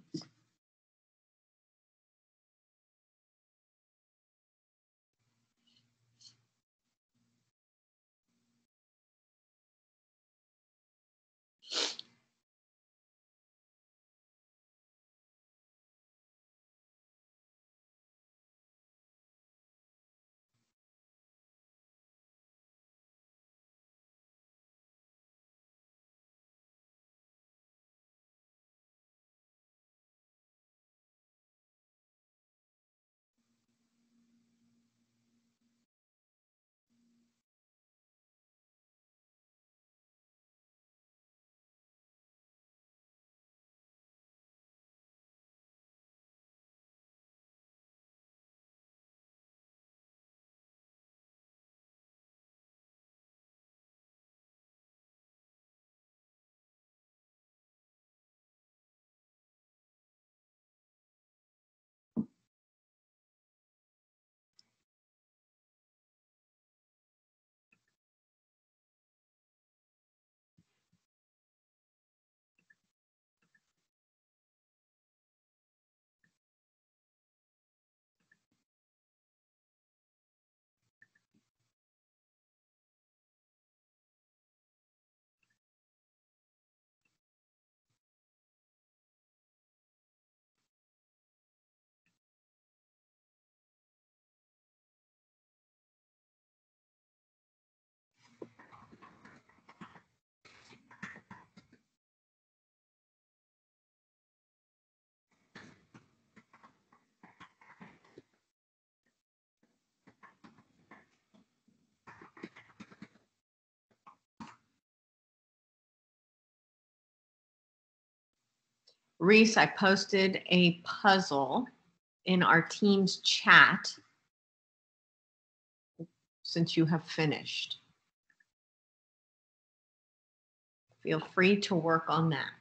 Reese, I posted a puzzle in our team's chat since you have finished. Feel free to work on that.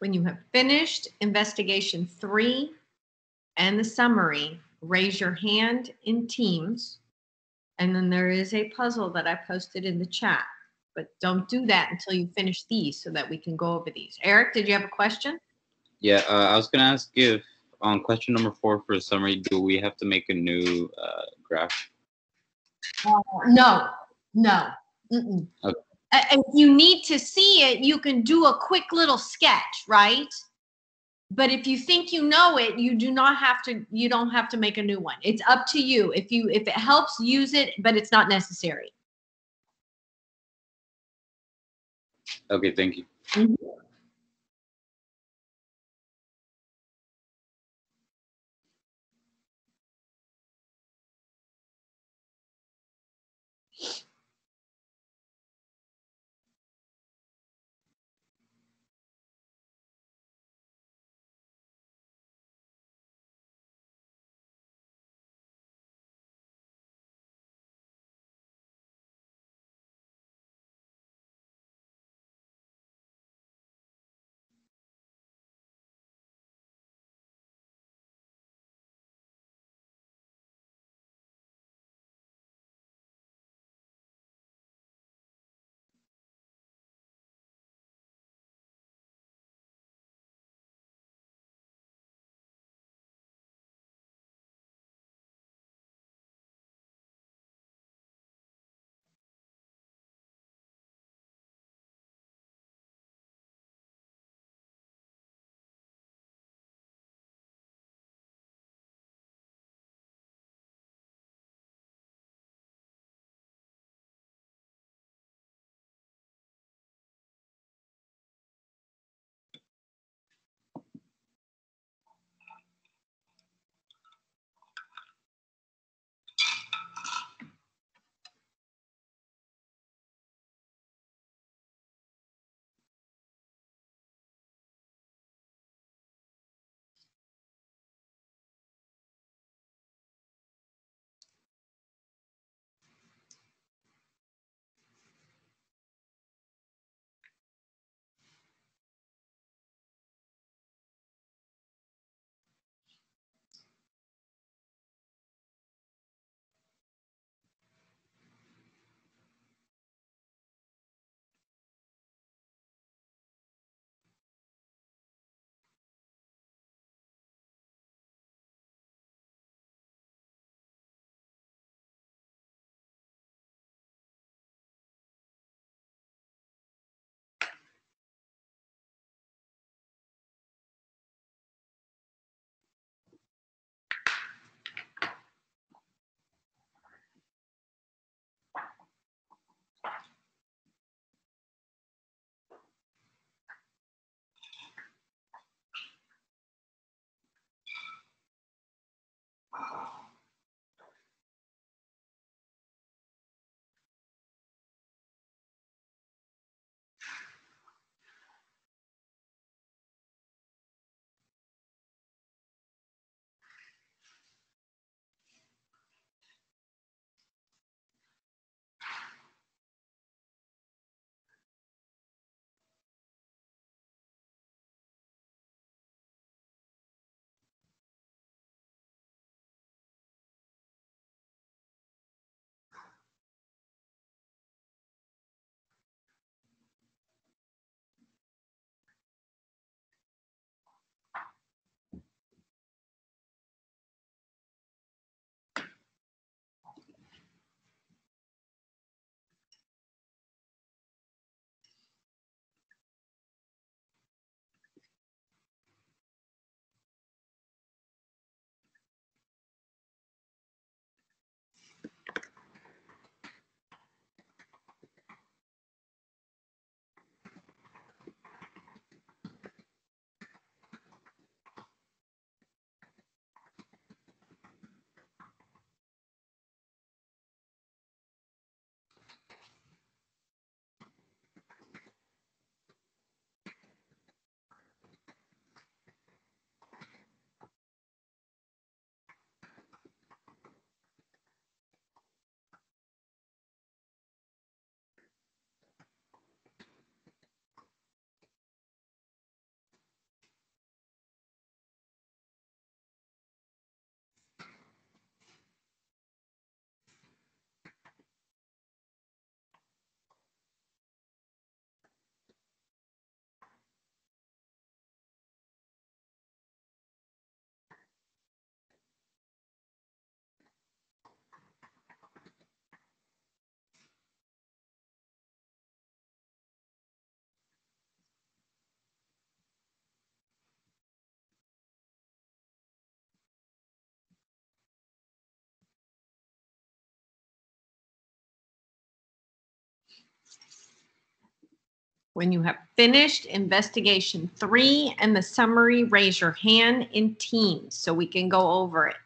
When you have finished investigation three and the summary, raise your hand in Teams. And then there is a puzzle that I posted in the chat. But don't do that until you finish these so that we can go over these. Eric, did you have a question? Yeah, uh, I was gonna ask if on question number four for the summary, do we have to make a new uh, graph? No, no. Mm-mm. Okay. If you need to see it, you can do a quick little sketch, right? But if you think you know it, you do not have to, you don't have to make a new one. It's up to you. If you, if it helps, use it, but it's not necessary. Okay, thank you. Mhm. When you have finished investigation three and the summary, raise your hand in Teams so we can go over it.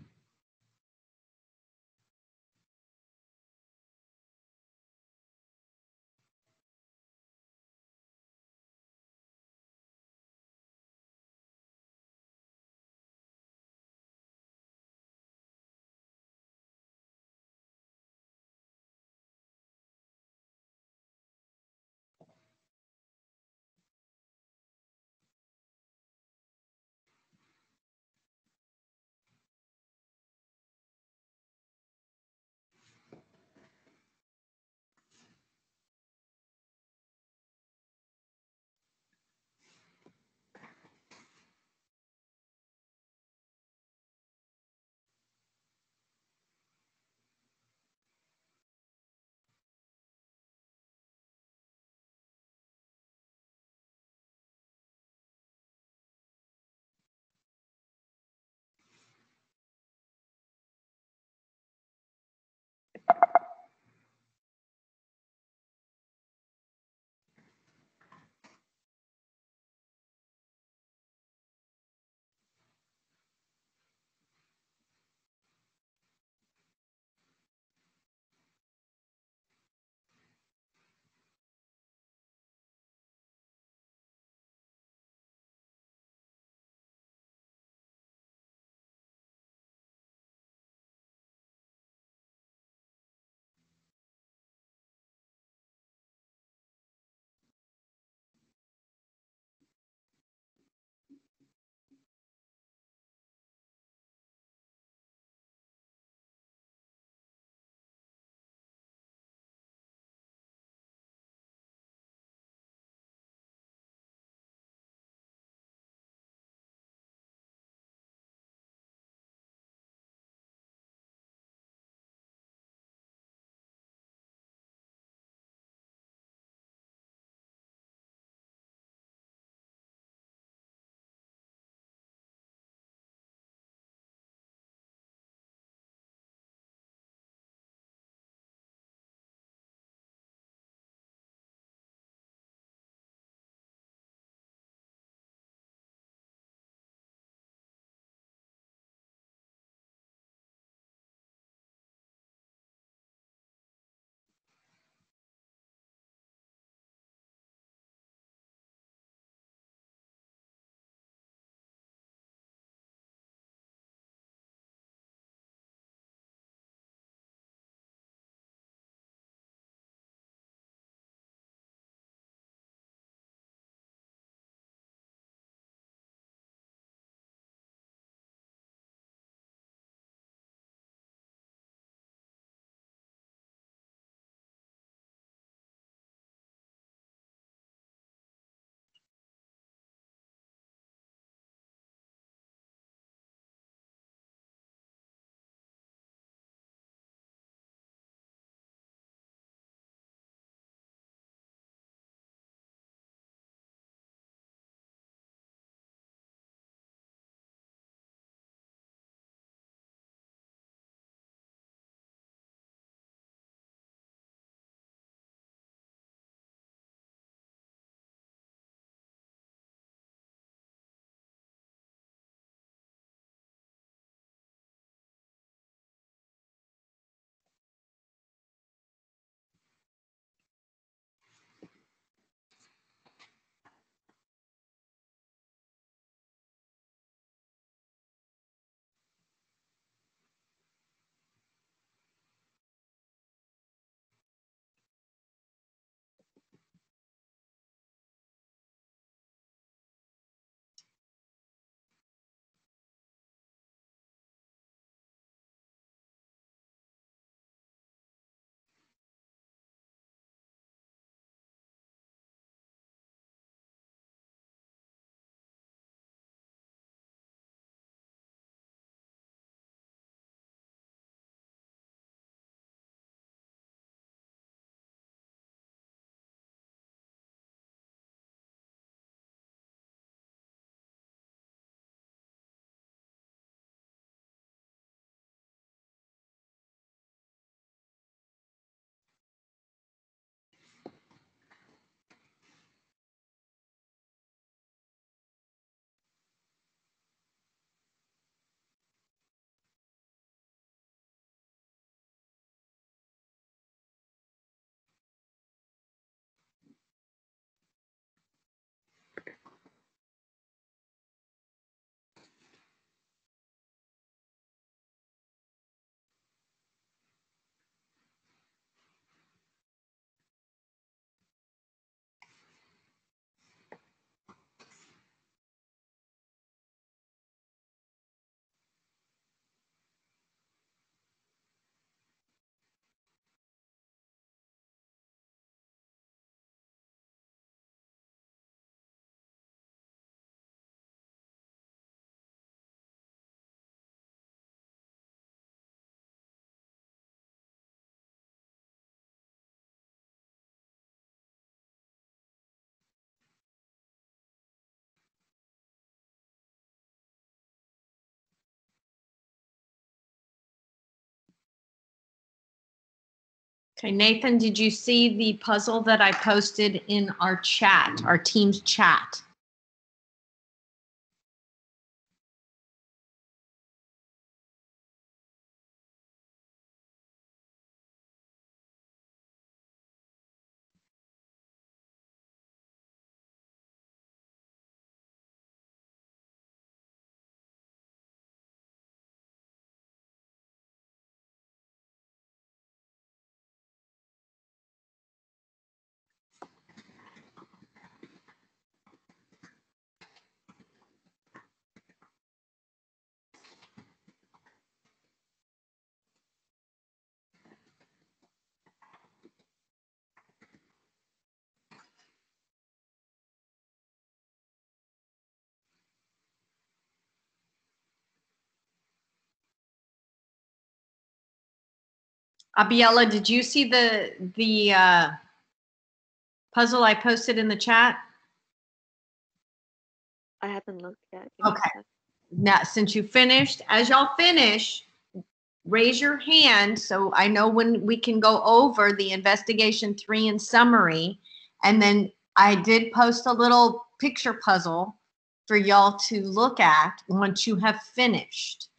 Okay, Nathan, did you see the puzzle that I posted in our chat, our team's chat? Abiella, did you see the, the, uh, puzzle I posted in the chat? I haven't looked yet. Okay. Now, since you finished, as y'all finish, raise your hand so I know when we can go over the investigation three in summary. And then I did post a little picture puzzle for y'all to look at once you have finished.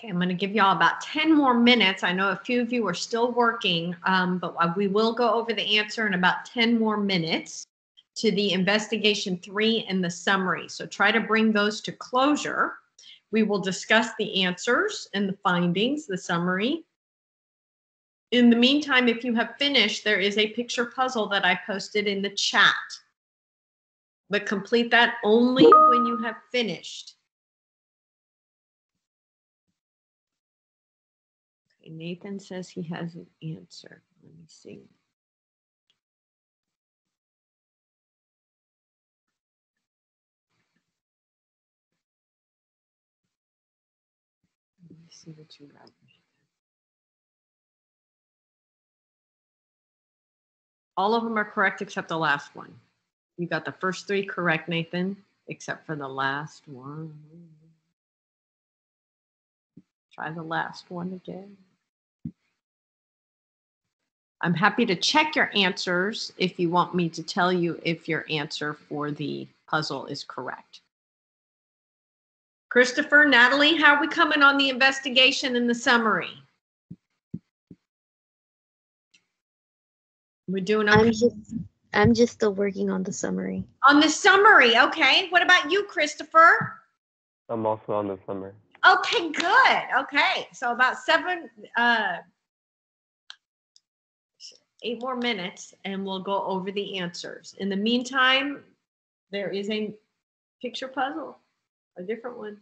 Okay, I'm going to give y'all about 10 more minutes. I know a few of you are still working, um, but we will go over the answer in about 10 more minutes to the investigation three and the summary. So try to bring those to closure. We will discuss the answers and the findings, the summary. In the meantime, if you have finished, there is a picture puzzle that I posted in the chat. But complete that only when you have finished. Nathan says he has an answer. Let me see. Let me see what you got. All of them are correct except the last one. You got the first three correct, Nathan, except for the last one. Try the last one again. I'm happy to check your answers if you want me to tell you if your answer for the puzzle is correct. Christopher, Natalie, how are we coming on the investigation and the summary? We're doing I'm just I'm just still working on the summary. on the summary. Okay. What about you, Christopher? I'm also on the summary. Okay, good. Okay. So about seven, uh, eight more minutes and we'll go over the answers. In the meantime, there is a picture puzzle, a different one.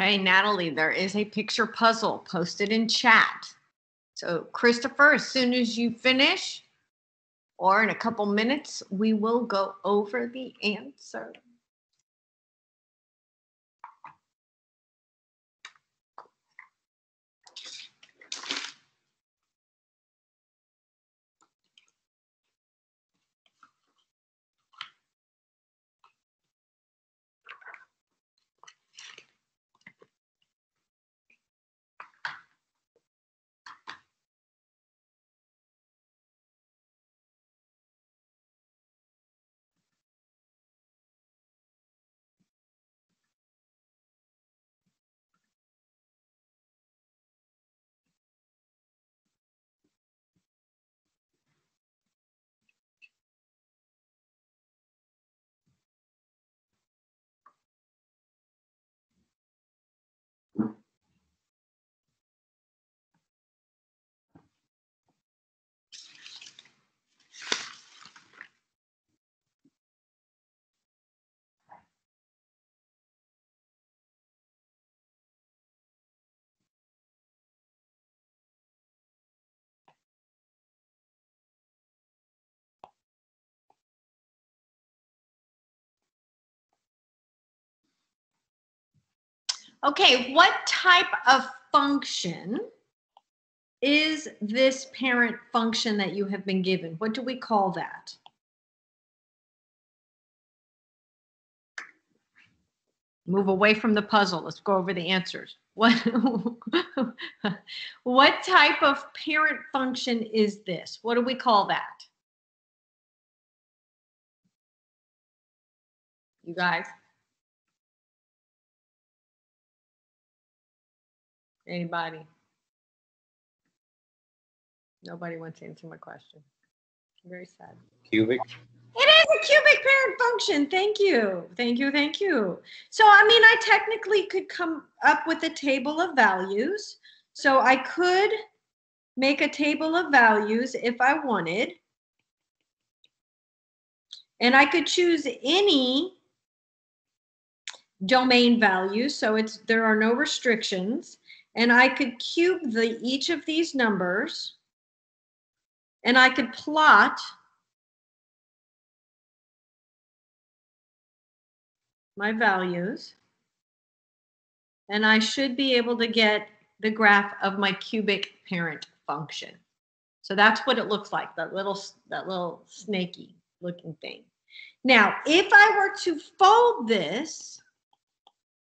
Okay, Natalie, there is a picture puzzle posted in chat. So Christopher, as soon as you finish, or in a couple minutes, we will go over the answer. Okay, what type of function is this parent function that you have been given? What do we call that? Move away from the puzzle. Let's go over the answers. What, what type of parent function is this? What do we call that? You guys? Anybody? Nobody wants to answer my question. Very sad. Cubic. It is a cubic parent function. Thank you. Thank you. Thank you. So, I mean, I technically could come up with a table of values. So I could make a table of values if I wanted. And I could choose any domain value. So it's there are no restrictions. And I could cube the each of these numbers. And I could plot my values. And I should be able to get the graph of my cubic parent function. So that's what it looks like, that little, that little snaky looking thing. Now, if I were to fold this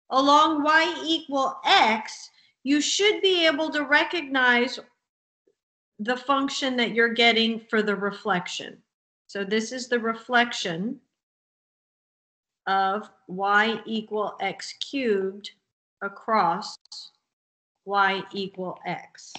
along y equal x, you should be able to recognize the function that you're getting for the reflection. So this is the reflection of y equal x cubed across y equal x.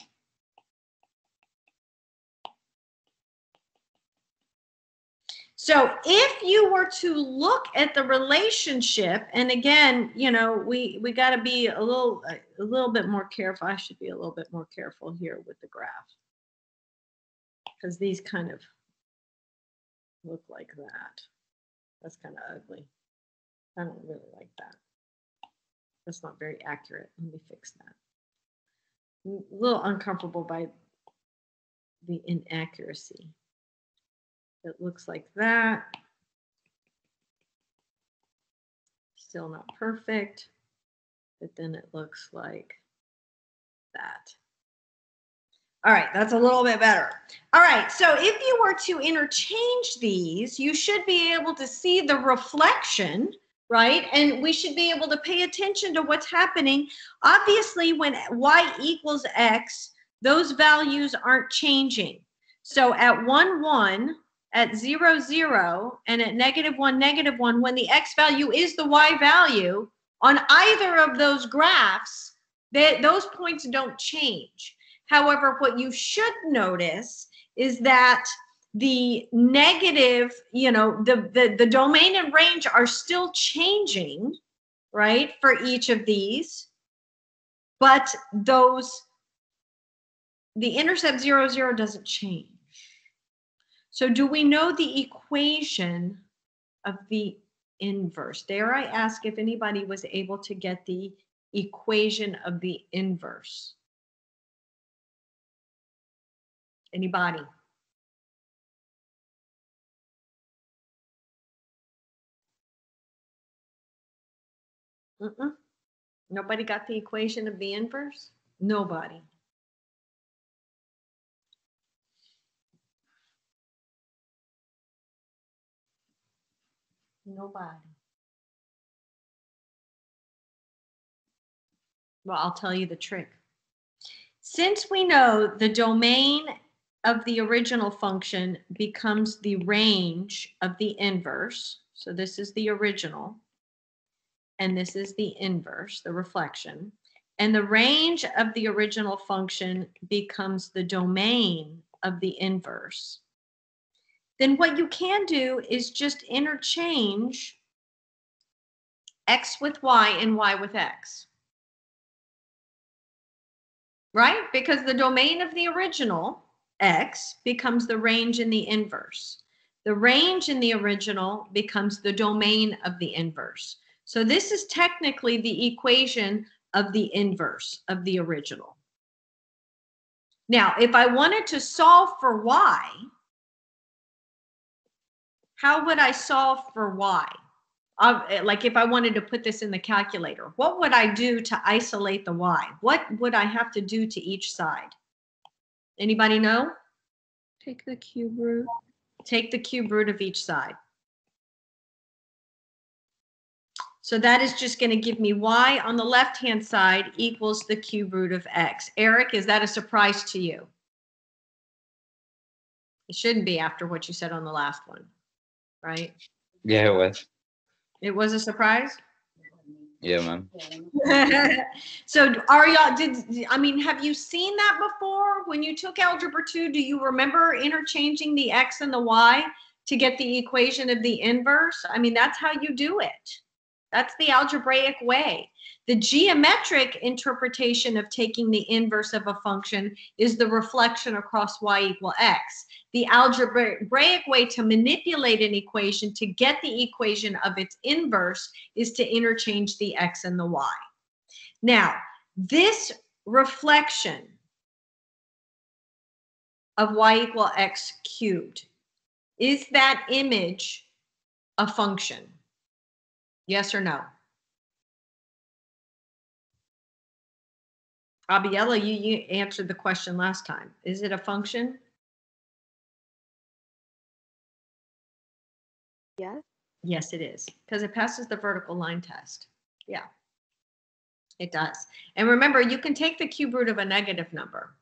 So if you were to look at the relationship, and again, you know, we we got to be a little a little bit more careful. I should be a little bit more careful here with the graph because these kind of look like that. That's kind of ugly. I don't really like that. That's not very accurate. Let me fix that. A little uncomfortable by the inaccuracy. It looks like that. Still not perfect, but then it looks like that. All right, that's a little bit better. All right, so if you were to interchange these, you should be able to see the reflection, right? And we should be able to pay attention to what's happening. Obviously, when y equals x, those values aren't changing. So at 1, 1, at 0, 0, and at negative 1, negative 1, when the x value is the y value, on either of those graphs, they, those points don't change. However, what you should notice is that the negative, you know, the, the, the domain and range are still changing, right, for each of these. But those, the intercept zero, zero doesn't change. So do we know the equation of the inverse? Dare I ask if anybody was able to get the equation of the inverse? Anybody? Mm-mm. Nobody got the equation of the inverse? Nobody. Nobody. Well, I'll tell you the trick. Since we know the domain of the original function becomes the range of the inverse, so this is the original, and this is the inverse, the reflection, and the range of the original function becomes the domain of the inverse, then what you can do is just interchange x with y and y with x. Right? Because the domain of the original, x, becomes the range in the inverse. The range in the original becomes the domain of the inverse. So this is technically the equation of the inverse of the original. Now, if I wanted to solve for y, how would I solve for y? of, eh, like if I wanted to put this in the calculator, what would I do to isolate the y? What would I have to do to each side? Anybody know? Take the cube root. Take the cube root of each side. So that is just going to give me y on the left-hand side equals the cube root of x. Eric, is that a surprise to you? It shouldn't be after what you said on the last one, right? Yeah, it was. It was a surprise? Yeah, man. so are y'all did I mean have you seen that before when you took algebra 2 do you remember interchanging the x and the y to get the equation of the inverse I mean that's how you do it that's the algebraic way the geometric interpretation of taking the inverse of a function is the reflection across y equal x the algebraic way to manipulate an equation to get the equation of its inverse is to interchange the x and the y. Now, this reflection of y equal x cubed, is that image a function? Yes or no? Abiella, you, you answered the question last time. Is it a function? Yes. Yes, it is, because it passes the vertical line test. Yeah. It does. And remember, you can take the cube root of a negative number.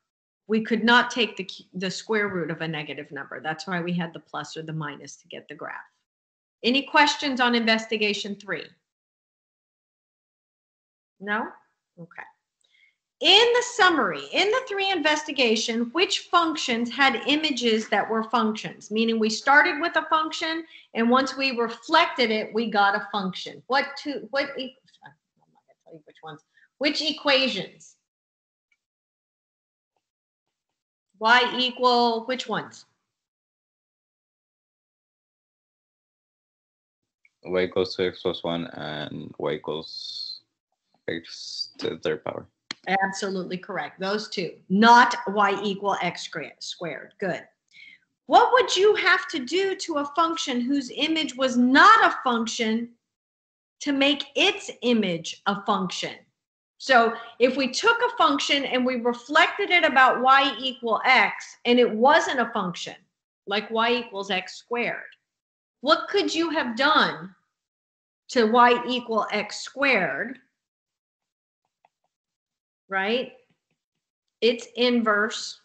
We could not take the, the square root of a negative number. That's why we had the plus or the minus to get the graph. Any questions on investigation three? No? Okay. In the summary, in the three investigation, which functions had images that were functions? Meaning we started with a function and once we reflected it, we got a function. What two, what, I'm not gonna tell you which ones, which equations? Y equal, which ones? Y equals to x plus one and y equals x to the third power. Absolutely correct. Those two, not y equal x squared- squared. Good. What would you have to do to a function whose image was not a function to make its image a function? So if we took a function and we reflected it about y equal x and it wasn't a function, like y equals x squared, what could you have done to y equal x squared? right? Its inverse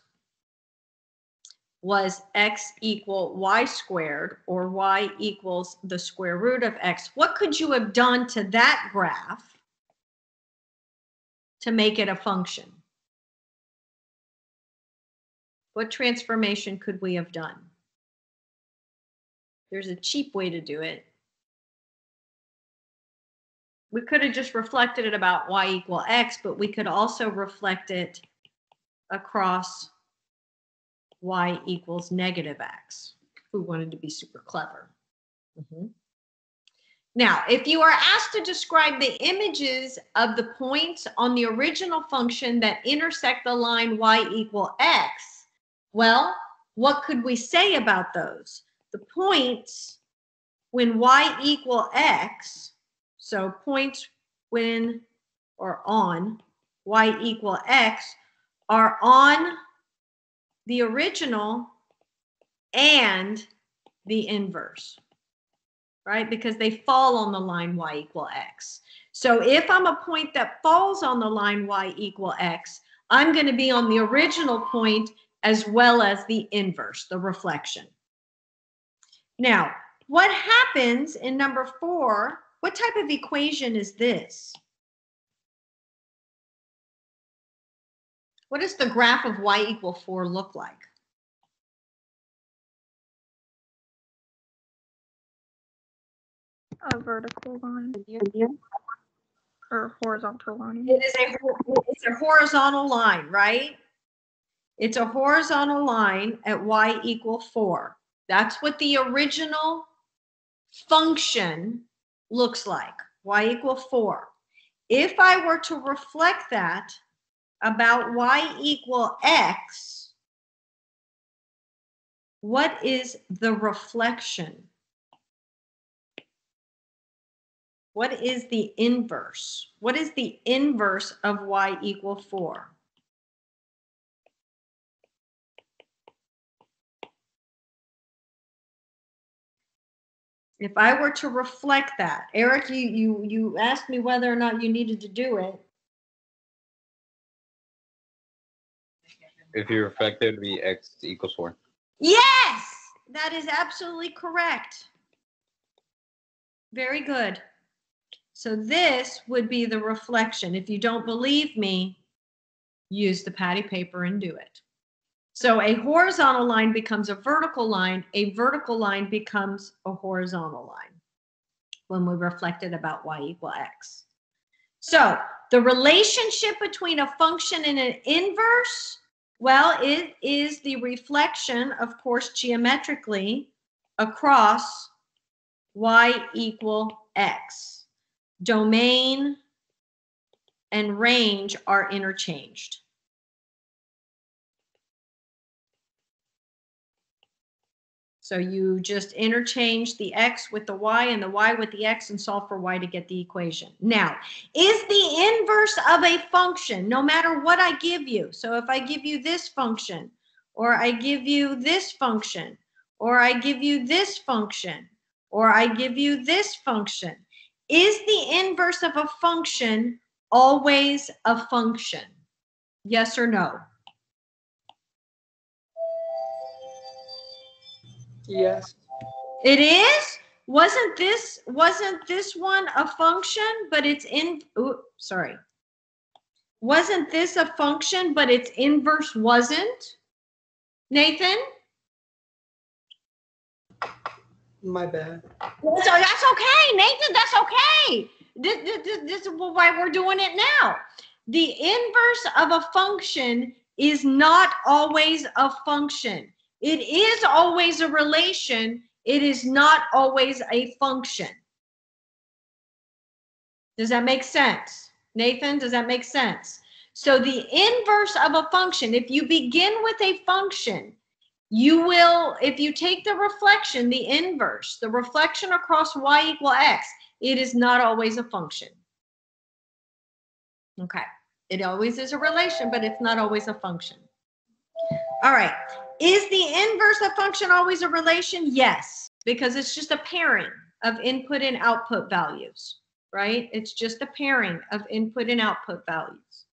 was x equal y squared or y equals the square root of x. What could you have done to that graph to make it a function? What transformation could we have done? There's a cheap way to do it. We could have just reflected it about y equal x, but we could also reflect it across y equals negative x. if We wanted to be super clever. Mhm. Now, if you are asked to describe the images of the points on the original function that intersect the line y equal x, well, what could we say about those? The points when y equal x, so points when or on y equal x are on the original and the inverse, right? Because they fall on the line y equal x. So if I'm a point that falls on the line y equal x, I'm going to be on the original point as well as the inverse, the reflection. Now, what happens in number four? What type of equation is this? What does the graph of y equal 4 look like? A vertical line or horizontal line. It is a, it's a horizontal line, right? It's a horizontal line at y equal 4. That's what the original function looks like, y equal 4. If I were to reflect that about y equal x, what is the reflection? What is the inverse? What is the inverse of y equal 4? If I were to reflect that, Eric, you, you, you asked me whether or not you needed to do it. If you reflect it, would be x equals four. Yes, that is absolutely correct. Very good. So this would be the reflection. If you don't believe me, use the patty paper and do it. So a horizontal line becomes a vertical line. A vertical line becomes a horizontal line when we reflected about y equal x. So the relationship between a function and an inverse, well, it is the reflection, of course, geometrically across y equal x. Domain and range are interchanged. So you just interchange the x with the y and the y with the x and solve for y to get the equation. Now, is the inverse of a function, no matter what I give you, so if I give you this function, or I give you this function, or I give you this function, or I give you this function, is the inverse of a function always a function? Yes or no? Yes. It is? Wasn't this, wasn't this one a function, but it's in, ooh, sorry. Wasn't this a function, but its inverse wasn't? Nathan? My bad. So that's okay, Nathan, that's okay. This, this, this is why we're doing it now. The inverse of a function is not always a function. It is always a relation. It is not always a function. Does that make sense? Nathan, does that make sense? So the inverse of a function, if you begin with a function, you will, if you take the reflection, the inverse, the reflection across y equal x, it is not always a function. Okay, it always is a relation, but it's not always a function. All right, is the inverse of function always a relation? Yes, because it's just a pairing of input and output values, right? It's just a pairing of input and output values.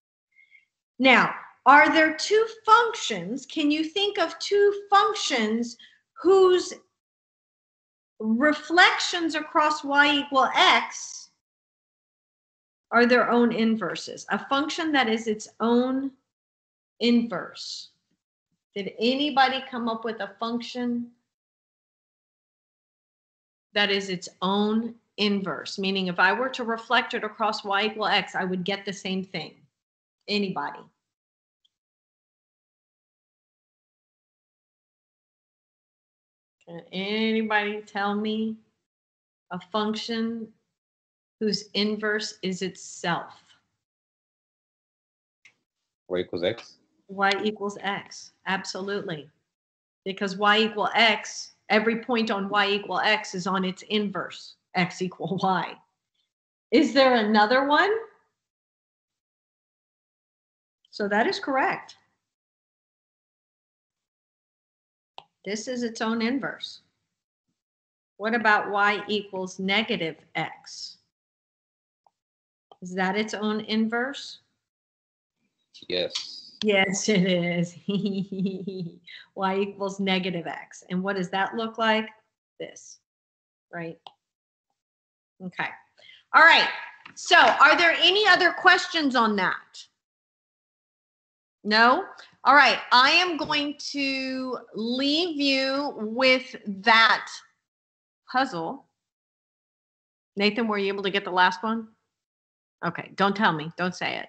Now, are there two functions? Can you think of two functions whose reflections across y equal x are their own inverses? A function that is its own inverse. Did anybody come up with a function that is its own inverse? Meaning if I were to reflect it across y equal x, I would get the same thing. Anybody? Can anybody tell me a function whose inverse is itself? Y equals x. y equals x. Absolutely. Because y equal x, every point on y equal x is on its inverse, x equal y. Is there another one? So that is correct. This is its own inverse. What about y equals negative x? Is that its own inverse? Yes. Yes, it is. y equals negative x. And what does that look like? This, right? Okay. All right. So are there any other questions on that? No? All right. I am going to leave you with that puzzle. Nathan, were you able to get the last one? Okay. Don't tell me. Don't say it.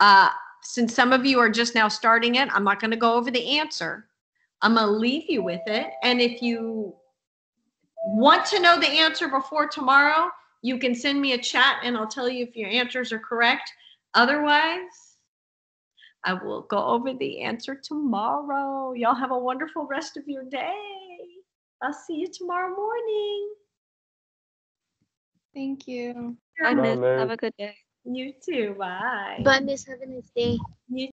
Uh, since some of you are just now starting it, I'm not going to go over the answer. I'm going to leave you with it. And if you want to know the answer before tomorrow, you can send me a chat and I'll tell you if your answers are correct. Otherwise, I will go over the answer tomorrow. Y'all have a wonderful rest of your day. I'll see you tomorrow morning. Thank you. Bye, Bye, Miss. Miss. Have a good day. You too. Bye. Bye, Miss. Have a nice day. You